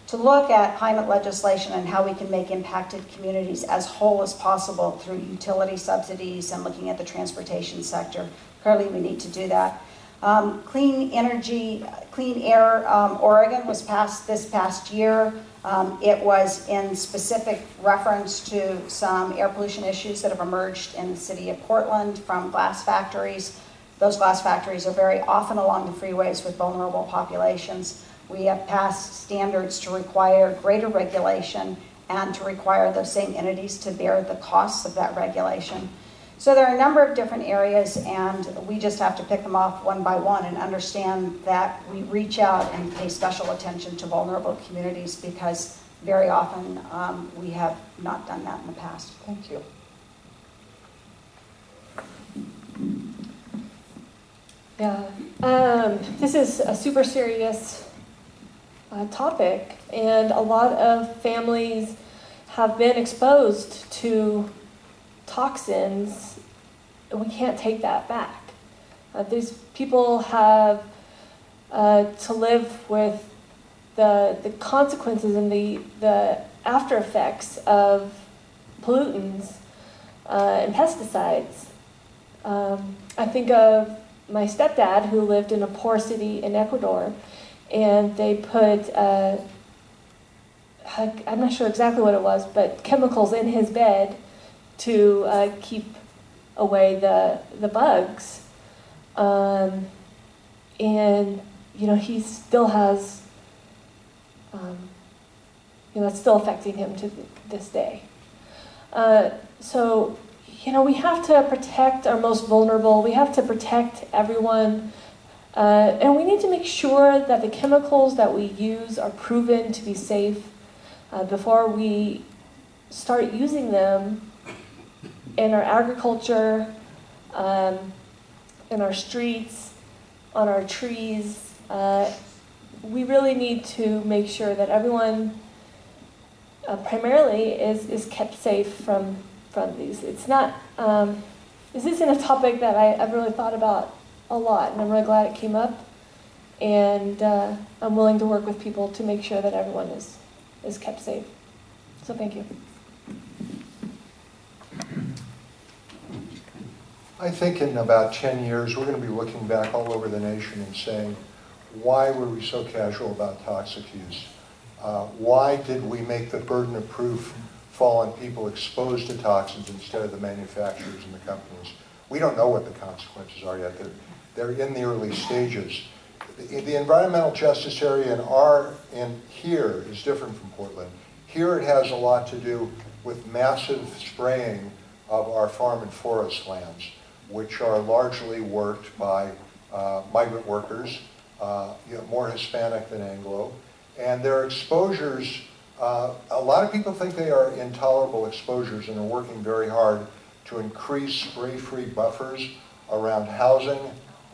to look at climate legislation and how we can make impacted communities as whole as possible through utility subsidies and looking at the transportation sector. Clearly, we need to do that. Um, clean energy, clean air, um, Oregon was passed this past year. Um, it was in specific reference to some air pollution issues that have emerged in the city of Portland from glass factories. Those glass factories are very often along the freeways with vulnerable populations. We have passed standards to require greater regulation and to require those same entities to bear the costs of that regulation. So there are a number of different areas, and we just have to pick them off one by one and understand that we reach out and pay special attention to vulnerable communities because very often um, we have not done that in the past. Thank you. Yeah, um, this is a super serious uh, topic, and a lot of families have been exposed to toxins, we can't take that back. Uh, these people have uh, to live with the, the consequences and the, the after effects of pollutants uh, and pesticides. Um, I think of my stepdad who lived in a poor city in Ecuador, and they put, uh, I'm not sure exactly what it was, but chemicals in his bed to uh, keep away the, the bugs. Um, and, you know, he still has, um, you know, it's still affecting him to this day. Uh, so, you know, we have to protect our most vulnerable. We have to protect everyone. Uh, and we need to make sure that the chemicals that we use are proven to be safe uh, before we start using them in our agriculture, um, in our streets, on our trees. Uh, we really need to make sure that everyone uh, primarily is, is kept safe from, from these. It's not, um, this isn't a topic that I, I've really thought about a lot, and I'm really glad it came up. And uh, I'm willing to work with people to make sure that everyone is, is kept safe. So thank you. I think in about 10 years, we're going to be looking back all over the nation and saying, why were we so casual about toxic use? Uh, why did we make the burden of proof fall on people exposed to toxins instead of the manufacturers and the companies? We don't know what the consequences are yet. They're, they're in the early stages. The, the environmental justice area in our, in here is different from Portland. Here it has a lot to do with massive spraying of our farm and forest lands which are largely worked by uh, migrant workers, uh, you know, more Hispanic than Anglo. And their exposures, uh, a lot of people think they are intolerable exposures and are working very hard to increase spray-free buffers around housing,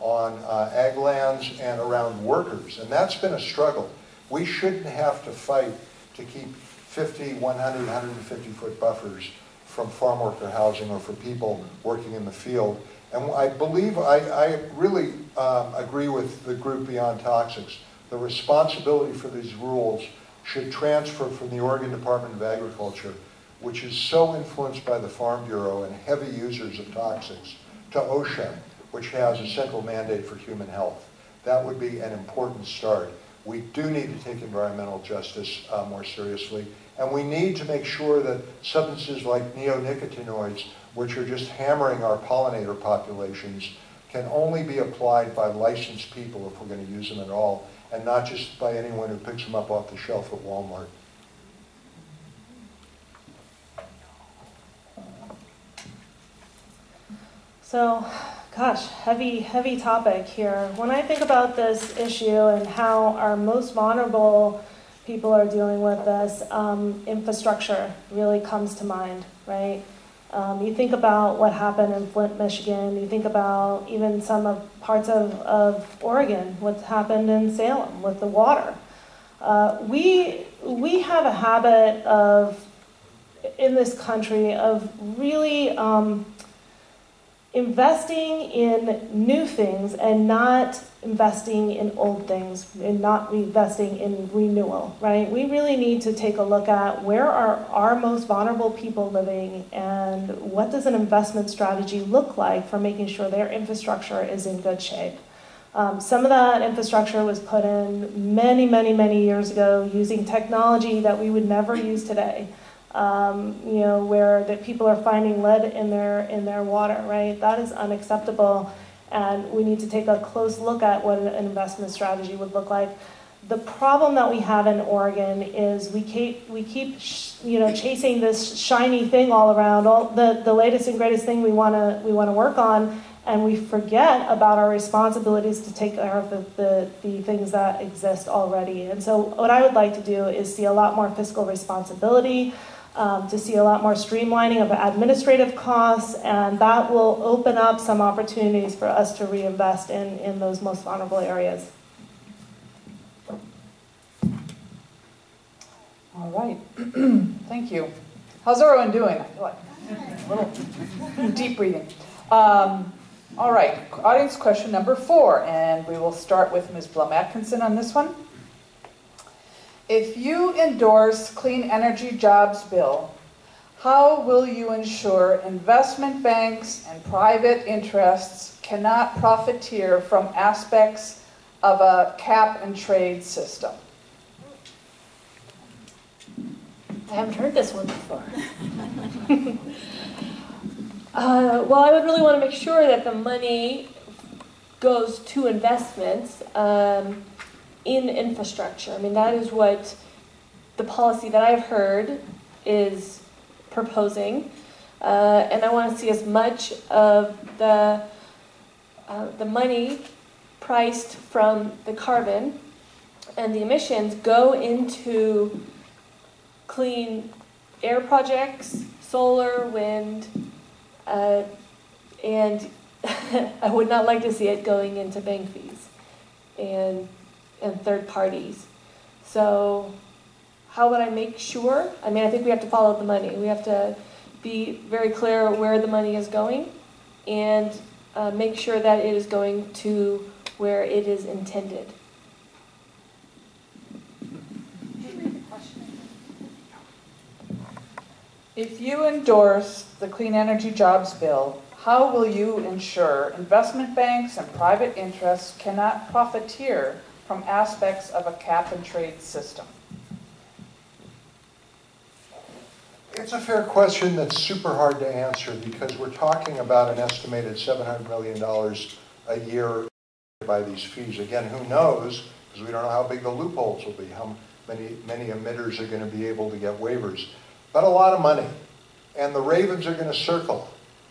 on uh, ag lands, and around workers. And that's been a struggle. We shouldn't have to fight to keep 50, 100, 150 foot buffers from farm worker housing or for people working in the field. And I believe, I, I really um, agree with the group Beyond Toxics. The responsibility for these rules should transfer from the Oregon Department of Agriculture, which is so influenced by the Farm Bureau and heavy users of toxics, to OSHA, which has a central mandate for human health. That would be an important start. We do need to take environmental justice uh, more seriously, and we need to make sure that substances like neonicotinoids, which are just hammering our pollinator populations, can only be applied by licensed people if we're going to use them at all, and not just by anyone who picks them up off the shelf at Walmart. So, gosh, heavy, heavy topic here. When I think about this issue and how our most vulnerable people are dealing with this, um, infrastructure really comes to mind, right? Um, you think about what happened in Flint, Michigan. You think about even some of parts of, of Oregon, what's happened in Salem with the water. Uh, we we have a habit of, in this country, of really um, investing in new things and not investing in old things and not investing in renewal, right? We really need to take a look at where are our most vulnerable people living and what does an investment strategy look like for making sure their infrastructure is in good shape. Um, some of that infrastructure was put in many, many, many years ago using technology that we would never use today um, you know, where that people are finding lead in their in their water, right? That is unacceptable, and we need to take a close look at what an investment strategy would look like. The problem that we have in Oregon is we keep we keep you know chasing this shiny thing all around, all the, the latest and greatest thing we want to we want to work on, and we forget about our responsibilities to take care of the, the, the, things that exist already. And so, what I would like to do is see a lot more fiscal responsibility, um, to see a lot more streamlining of administrative costs, and that will open up some opportunities for us to reinvest in, in those most vulnerable areas. All right, thank you. How's everyone doing? A little deep breathing. Um, all right, audience question number four, and we will start with Ms. Blum Atkinson on this one. If you endorse Clean Energy Jobs Bill, how will you ensure investment banks and private interests cannot profiteer from aspects of a cap and trade system? I haven't heard this one before. uh, well, I would really want to make sure that the money goes to investments. Um, in infrastructure. I mean, that is what the policy that I've heard is proposing. Uh, and I want to see as much of the, uh, the money priced from the carbon and the emissions go into clean air projects, solar, wind, uh, and I would not like to see it going into bank fees. And and third parties. So how would I make sure? I mean, I think we have to follow the money. We have to be very clear where the money is going and uh, make sure that it is going to where it is intended. If you endorse the Clean Energy Jobs Bill, how will you ensure investment banks and private interests cannot profiteer from aspects of a cap and trade system? It's a fair question that's super hard to answer because we're talking about an estimated $700 million a year by these fees. Again, who knows, because we don't know how big the loopholes will be, how many, many emitters are going to be able to get waivers. But a lot of money. And the ravens are going to circle.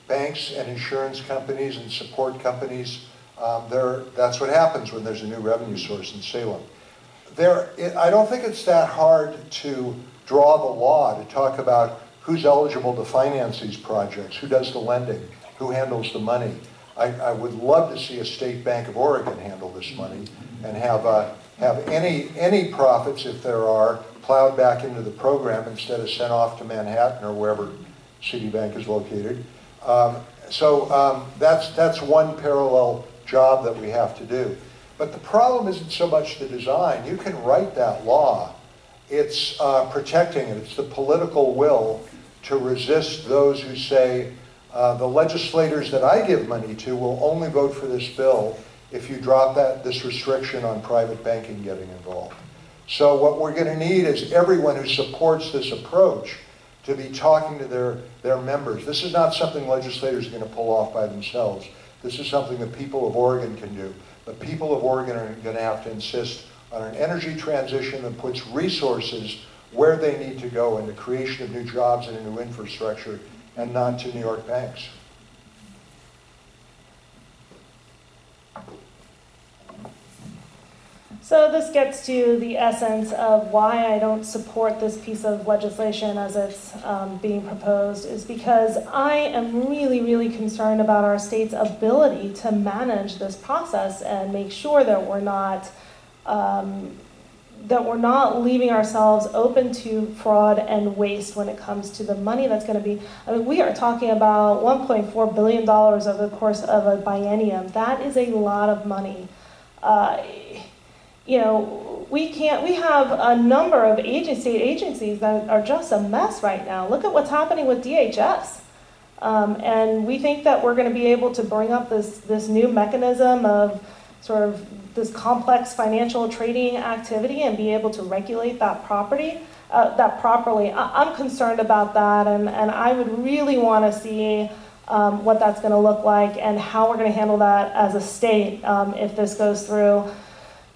Banks and insurance companies and support companies um, there, that's what happens when there's a new revenue source in Salem. There, it, I don't think it's that hard to draw the law to talk about who's eligible to finance these projects, who does the lending, who handles the money. I, I would love to see a state bank of Oregon handle this money and have, uh, have any, any profits, if there are, plowed back into the program instead of sent off to Manhattan or wherever Citibank is located. Um, so um, that's, that's one parallel job that we have to do. But the problem isn't so much the design. You can write that law. It's uh, protecting it. It's the political will to resist those who say, uh, the legislators that I give money to will only vote for this bill if you drop that, this restriction on private banking getting involved. So what we're going to need is everyone who supports this approach to be talking to their, their members. This is not something legislators are going to pull off by themselves. This is something the people of Oregon can do. The people of Oregon are going to have to insist on an energy transition that puts resources where they need to go in the creation of new jobs and new infrastructure and not to New York banks. So this gets to the essence of why I don't support this piece of legislation as it's um, being proposed is because I am really, really concerned about our state's ability to manage this process and make sure that we're not um, that we're not leaving ourselves open to fraud and waste when it comes to the money that's going to be. I mean, we are talking about 1.4 billion dollars over the course of a biennium. That is a lot of money. Uh, you know, we can't. We have a number of agency agencies that are just a mess right now. Look at what's happening with DHS. Um, and we think that we're going to be able to bring up this, this new mechanism of sort of this complex financial trading activity and be able to regulate that property, uh, that properly. I, am concerned about that, and, and I would really want to see um, what that's going to look like and how we're going to handle that as a state um, if this goes through.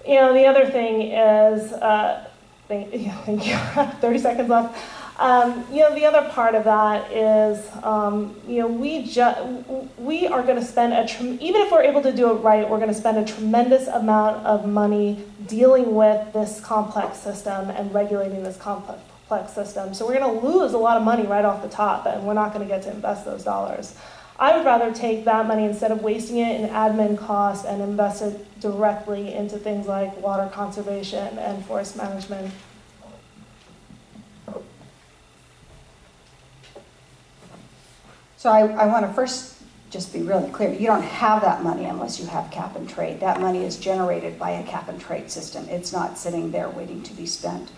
You know, the other thing is, uh, thank, thank you, 30 seconds left. Um, you know, the other part of that is, um, you know, we ju- we are going to spend a even if we're able to do it right, we're going to spend a tremendous amount of money dealing with this complex system and regulating this complex system. So we're going to lose a lot of money right off the top, and we're not going to get to invest those dollars. I would rather take that money instead of wasting it in admin costs and invest it directly into things like water conservation and forest management So I, I want to first just be really clear. You don't have that money unless you have cap and trade. That money is generated by a cap and trade system. It's not sitting there waiting to be spent.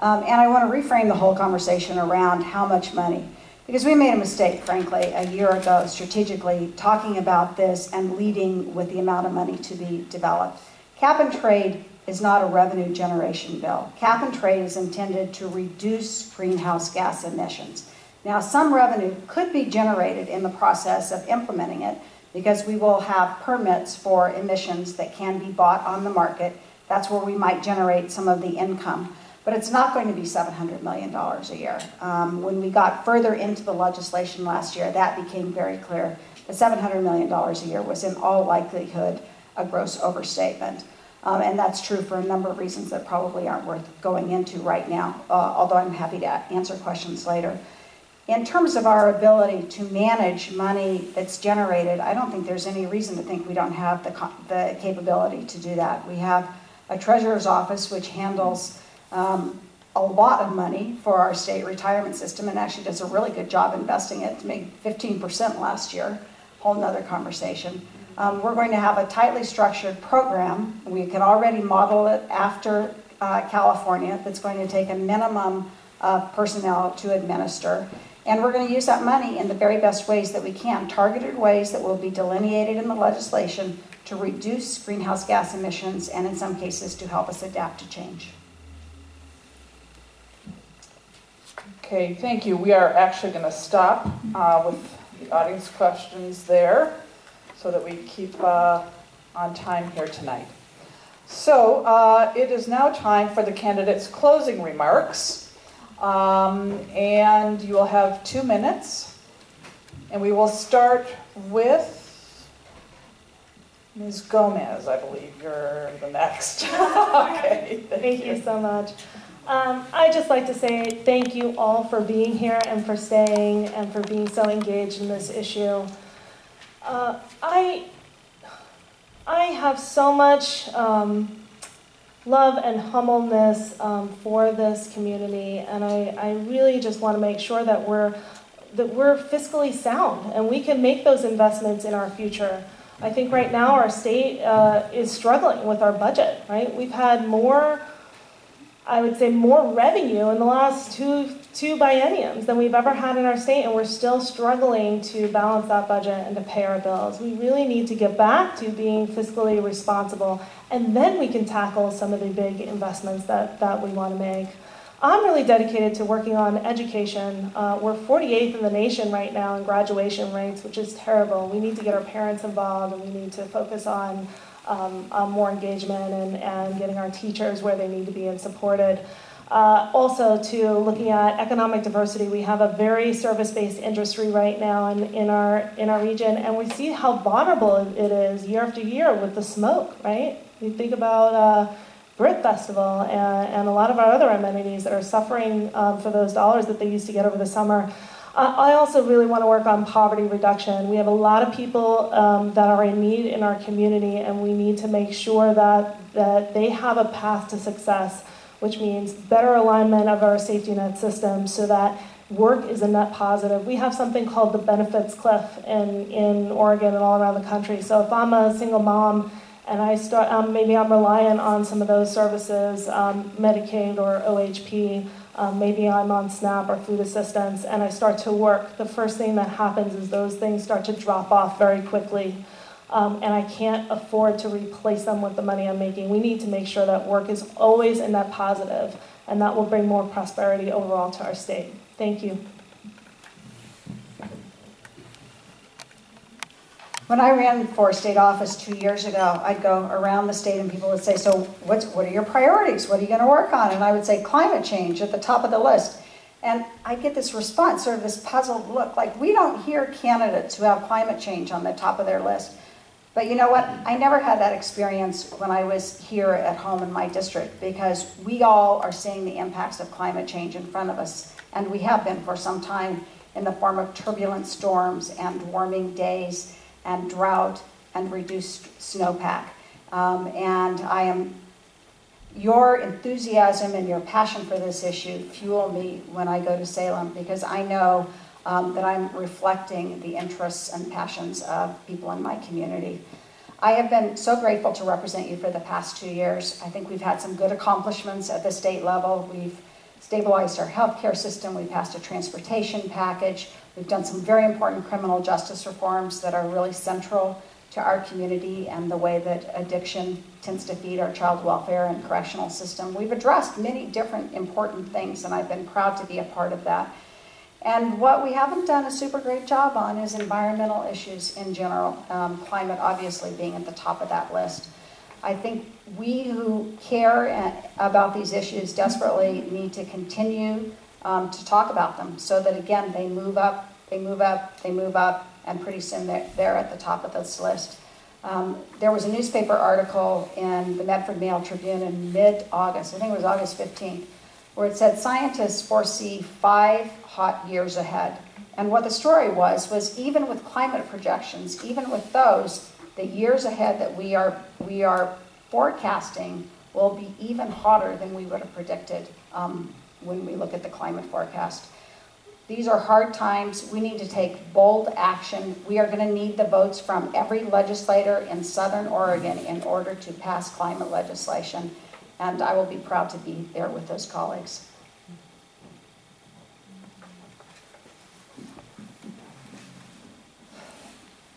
Um, and I want to reframe the whole conversation around how much money. Because we made a mistake, frankly, a year ago, strategically talking about this and leading with the amount of money to be developed. Cap and trade is not a revenue generation bill. Cap and trade is intended to reduce greenhouse gas emissions. Now, some revenue could be generated in the process of implementing it because we will have permits for emissions that can be bought on the market. That's where we might generate some of the income. But it's not going to be $700 million a year. Um, when we got further into the legislation last year, that became very clear. The $700 million a year was in all likelihood a gross overstatement. Um, and that's true for a number of reasons that probably aren't worth going into right now, uh, although I'm happy to answer questions later in terms of our ability to manage money that's generated, I don't think there's any reason to think we don't have the, the capability to do that. We have a treasurer's office which handles um, a lot of money for our state retirement system and actually does a really good job investing it. Made 15% last year, whole nother conversation. Um, we're going to have a tightly structured program. We can already model it after uh, California that's going to take a minimum of personnel to administer. And we're going to use that money in the very best ways that we can, targeted ways that will be delineated in the legislation to reduce greenhouse gas emissions and in some cases to help us adapt to change. Okay, thank you. We are actually going to stop uh, with the audience questions there so that we keep uh, on time here tonight. So uh, it is now time for the candidates' closing remarks. Um, and you will have two minutes. And we will start with Ms. Gomez, I believe you're the next. okay, thank, thank you. you. so much. Um, I'd just like to say thank you all for being here and for staying and for being so engaged in this issue. Uh, I, I have so much um, love and humbleness um, for this community, and I, I really just want to make sure that we're that we're fiscally sound and we can make those investments in our future. I think right now our state uh, is struggling with our budget. Right, we've had more I would say, more revenue in the last two, two bienniums than we've ever had in our state, and we're still struggling to balance that budget and to pay our bills. We really need to get back to being fiscally responsible, and then we can tackle some of the big investments that, that we want to make. I'm really dedicated to working on education. Uh, we're 48th in the nation right now in graduation rates, which is terrible. We need to get our parents involved, and we need to focus on um, more engagement and, and getting our teachers where they need to be and supported. Uh, also, to looking at economic diversity, we have a very service-based industry right now in, in our in our region, and we see how vulnerable it is year after year with the smoke. Right? We think about uh, Festival and, and, a lot of our other amenities that are suffering um, for those dollars that they used to get over the summer. I also really want to work on poverty reduction. We have a lot of people um, that are in need in our community, and we need to make sure that, that they have a path to success. which means better alignment of our safety net system so that work is a net positive. We have something called the benefits cliff in, in Oregon and all around the country. So if I'm a single mom and I start, um, maybe I'm reliant on some of those services, um, Medicaid or OHP, um, maybe I'm on SNAP or food assistance, and I start to work, the first thing that happens is those things start to drop off very quickly. Um, and I can't afford to replace them with the money I'm making. We need to make sure that work is always in that positive, and that will bring more prosperity overall to our state. Thank you. When I ran for state office two years ago, I'd go around the state and people would say, so what's, what are your priorities? What are you going to work on? And I would say climate change at the top of the list. And I get this response, sort of this puzzled look, like we don't hear candidates who have climate change on the top of their list. But you know what? I never had that experience when I was here at home in my district because we all are seeing the impacts of climate change in front of us. And we have been for some time in the form of turbulent storms and warming days and drought and reduced snowpack. Um, and I am, your enthusiasm and your passion for this issue fuel me when I go to Salem because I know um, that I'm reflecting the interests and passions of people in my community. I have been so grateful to represent you for the past two years. I think we've had some good accomplishments at the state level. We've stabilized our healthcare system. We passed a transportation package. We've done some very important criminal justice reforms that are really central to our community and the way that addiction tends to feed our child welfare and correctional system. We've addressed many different important things, and I've been proud to be a part of that. And what we haven't done a super great job on is environmental issues in general, um, climate obviously being at the top of that list. I think we who care about these issues desperately need to continue um, to talk about them so that again they move up, they move up, they move up, and pretty soon they're, they're at the top of this list. Um, there was a newspaper article in the Medford Mail Tribune in mid August, I think it was August 15th, where it said scientists foresee five hot years ahead. And what the story was, was even with climate projections, even with those, the years ahead that we are, we are forecasting will be even hotter than we would have predicted um, when we look at the climate forecast. These are hard times. We need to take bold action. We are going to need the votes from every legislator in Southern Oregon in order to pass climate legislation. And I will be proud to be there with those colleagues.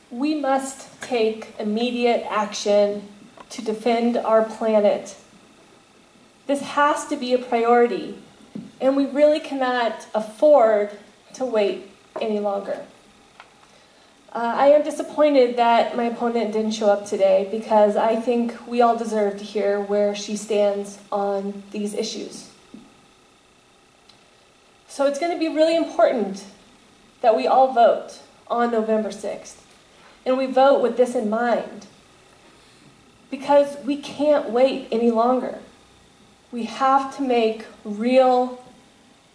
We must take immediate action to defend our planet. This has to be a priority, and we really cannot afford to wait any longer. Uh, I am disappointed that my opponent didn't show up today because I think we all deserve to hear where she stands on these issues. So it's going to be really important that we all vote on November 6th. And we vote with this in mind because we can't wait any longer. We have to make real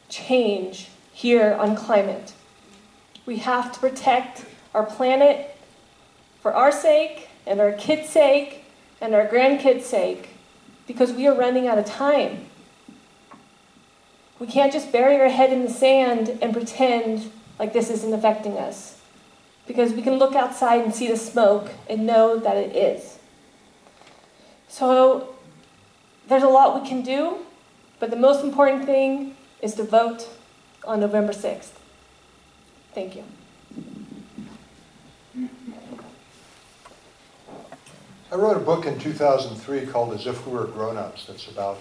change here on climate. We have to protect our planet for our sake and our kids' sake and our grandkids' sake because we are running out of time. We can't just bury our head in the sand and pretend like this isn't affecting us because we can look outside and see the smoke and know that it is. So there's a lot we can do, but the most important thing is to vote on November 6th. Thank you. I wrote a book in 2003 called As If We Were Grown-Ups that's about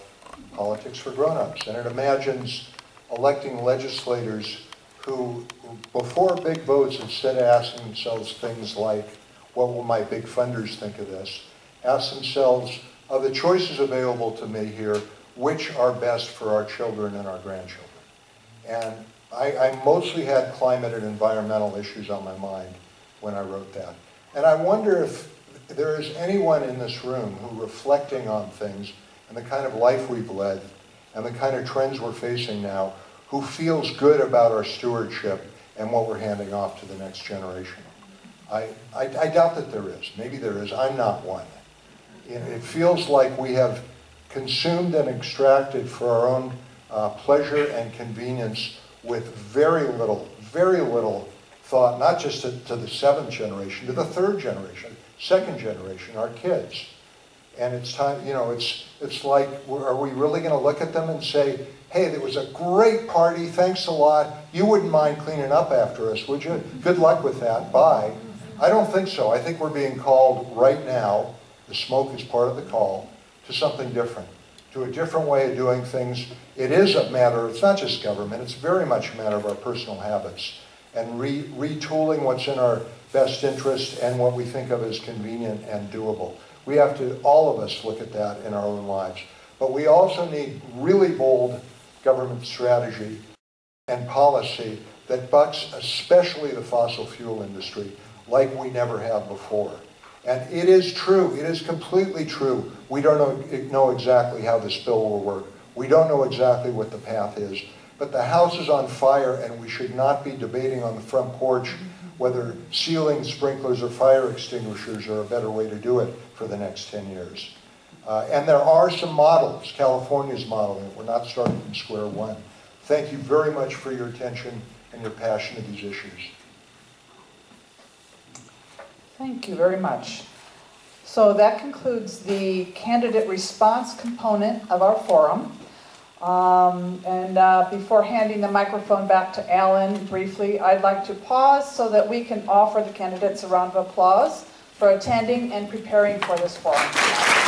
politics for grown-ups. And it imagines electing legislators who, before big votes, instead of asking themselves things like, what will my big funders think of this, ask themselves, of the choices available to me here, which are best for our children and our grandchildren? And I, I mostly had climate and environmental issues on my mind when I wrote that. And I wonder if there is anyone in this room who, reflecting on things and the kind of life we've led and the kind of trends we're facing now, who feels good about our stewardship and what we're handing off to the next generation. I, I, I doubt that there is. Maybe there is. I'm not one. It, it feels like we have consumed and extracted for our own uh, pleasure and convenience with very little, very little thought, not just to, to the seventh generation, to the third generation, second generation, our kids. And it's time, you know, it's, it's like, are we really going to look at them and say, hey, there was a great party, thanks a lot. You wouldn't mind cleaning up after us, would you? Good luck with that, bye. I don't think so. I think we're being called right now, the smoke is part of the call, to something different, to a different way of doing things. It is a matter, it's not just government, it's very much a matter of our personal habits and re retooling what's in our best interest and what we think of as convenient and doable. We have to, all of us, look at that in our own lives. But we also need really bold government strategy and policy that bucks especially the fossil fuel industry like we never have before. And it is true, it is completely true. We don't know, know exactly how this bill will work. We don't know exactly what the path is. But the house is on fire and we should not be debating on the front porch whether ceiling sprinklers or fire extinguishers are a better way to do it for the next 10 years. Uh, and there are some models. California's modeling it. We're not starting from square one. Thank you very much for your attention and your passion of these issues. Thank you very much. So that concludes the candidate response component of our forum. Um, and uh, before handing the microphone back to Alan briefly, I'd like to pause so that we can offer the candidates a round of applause for attending and preparing for this forum.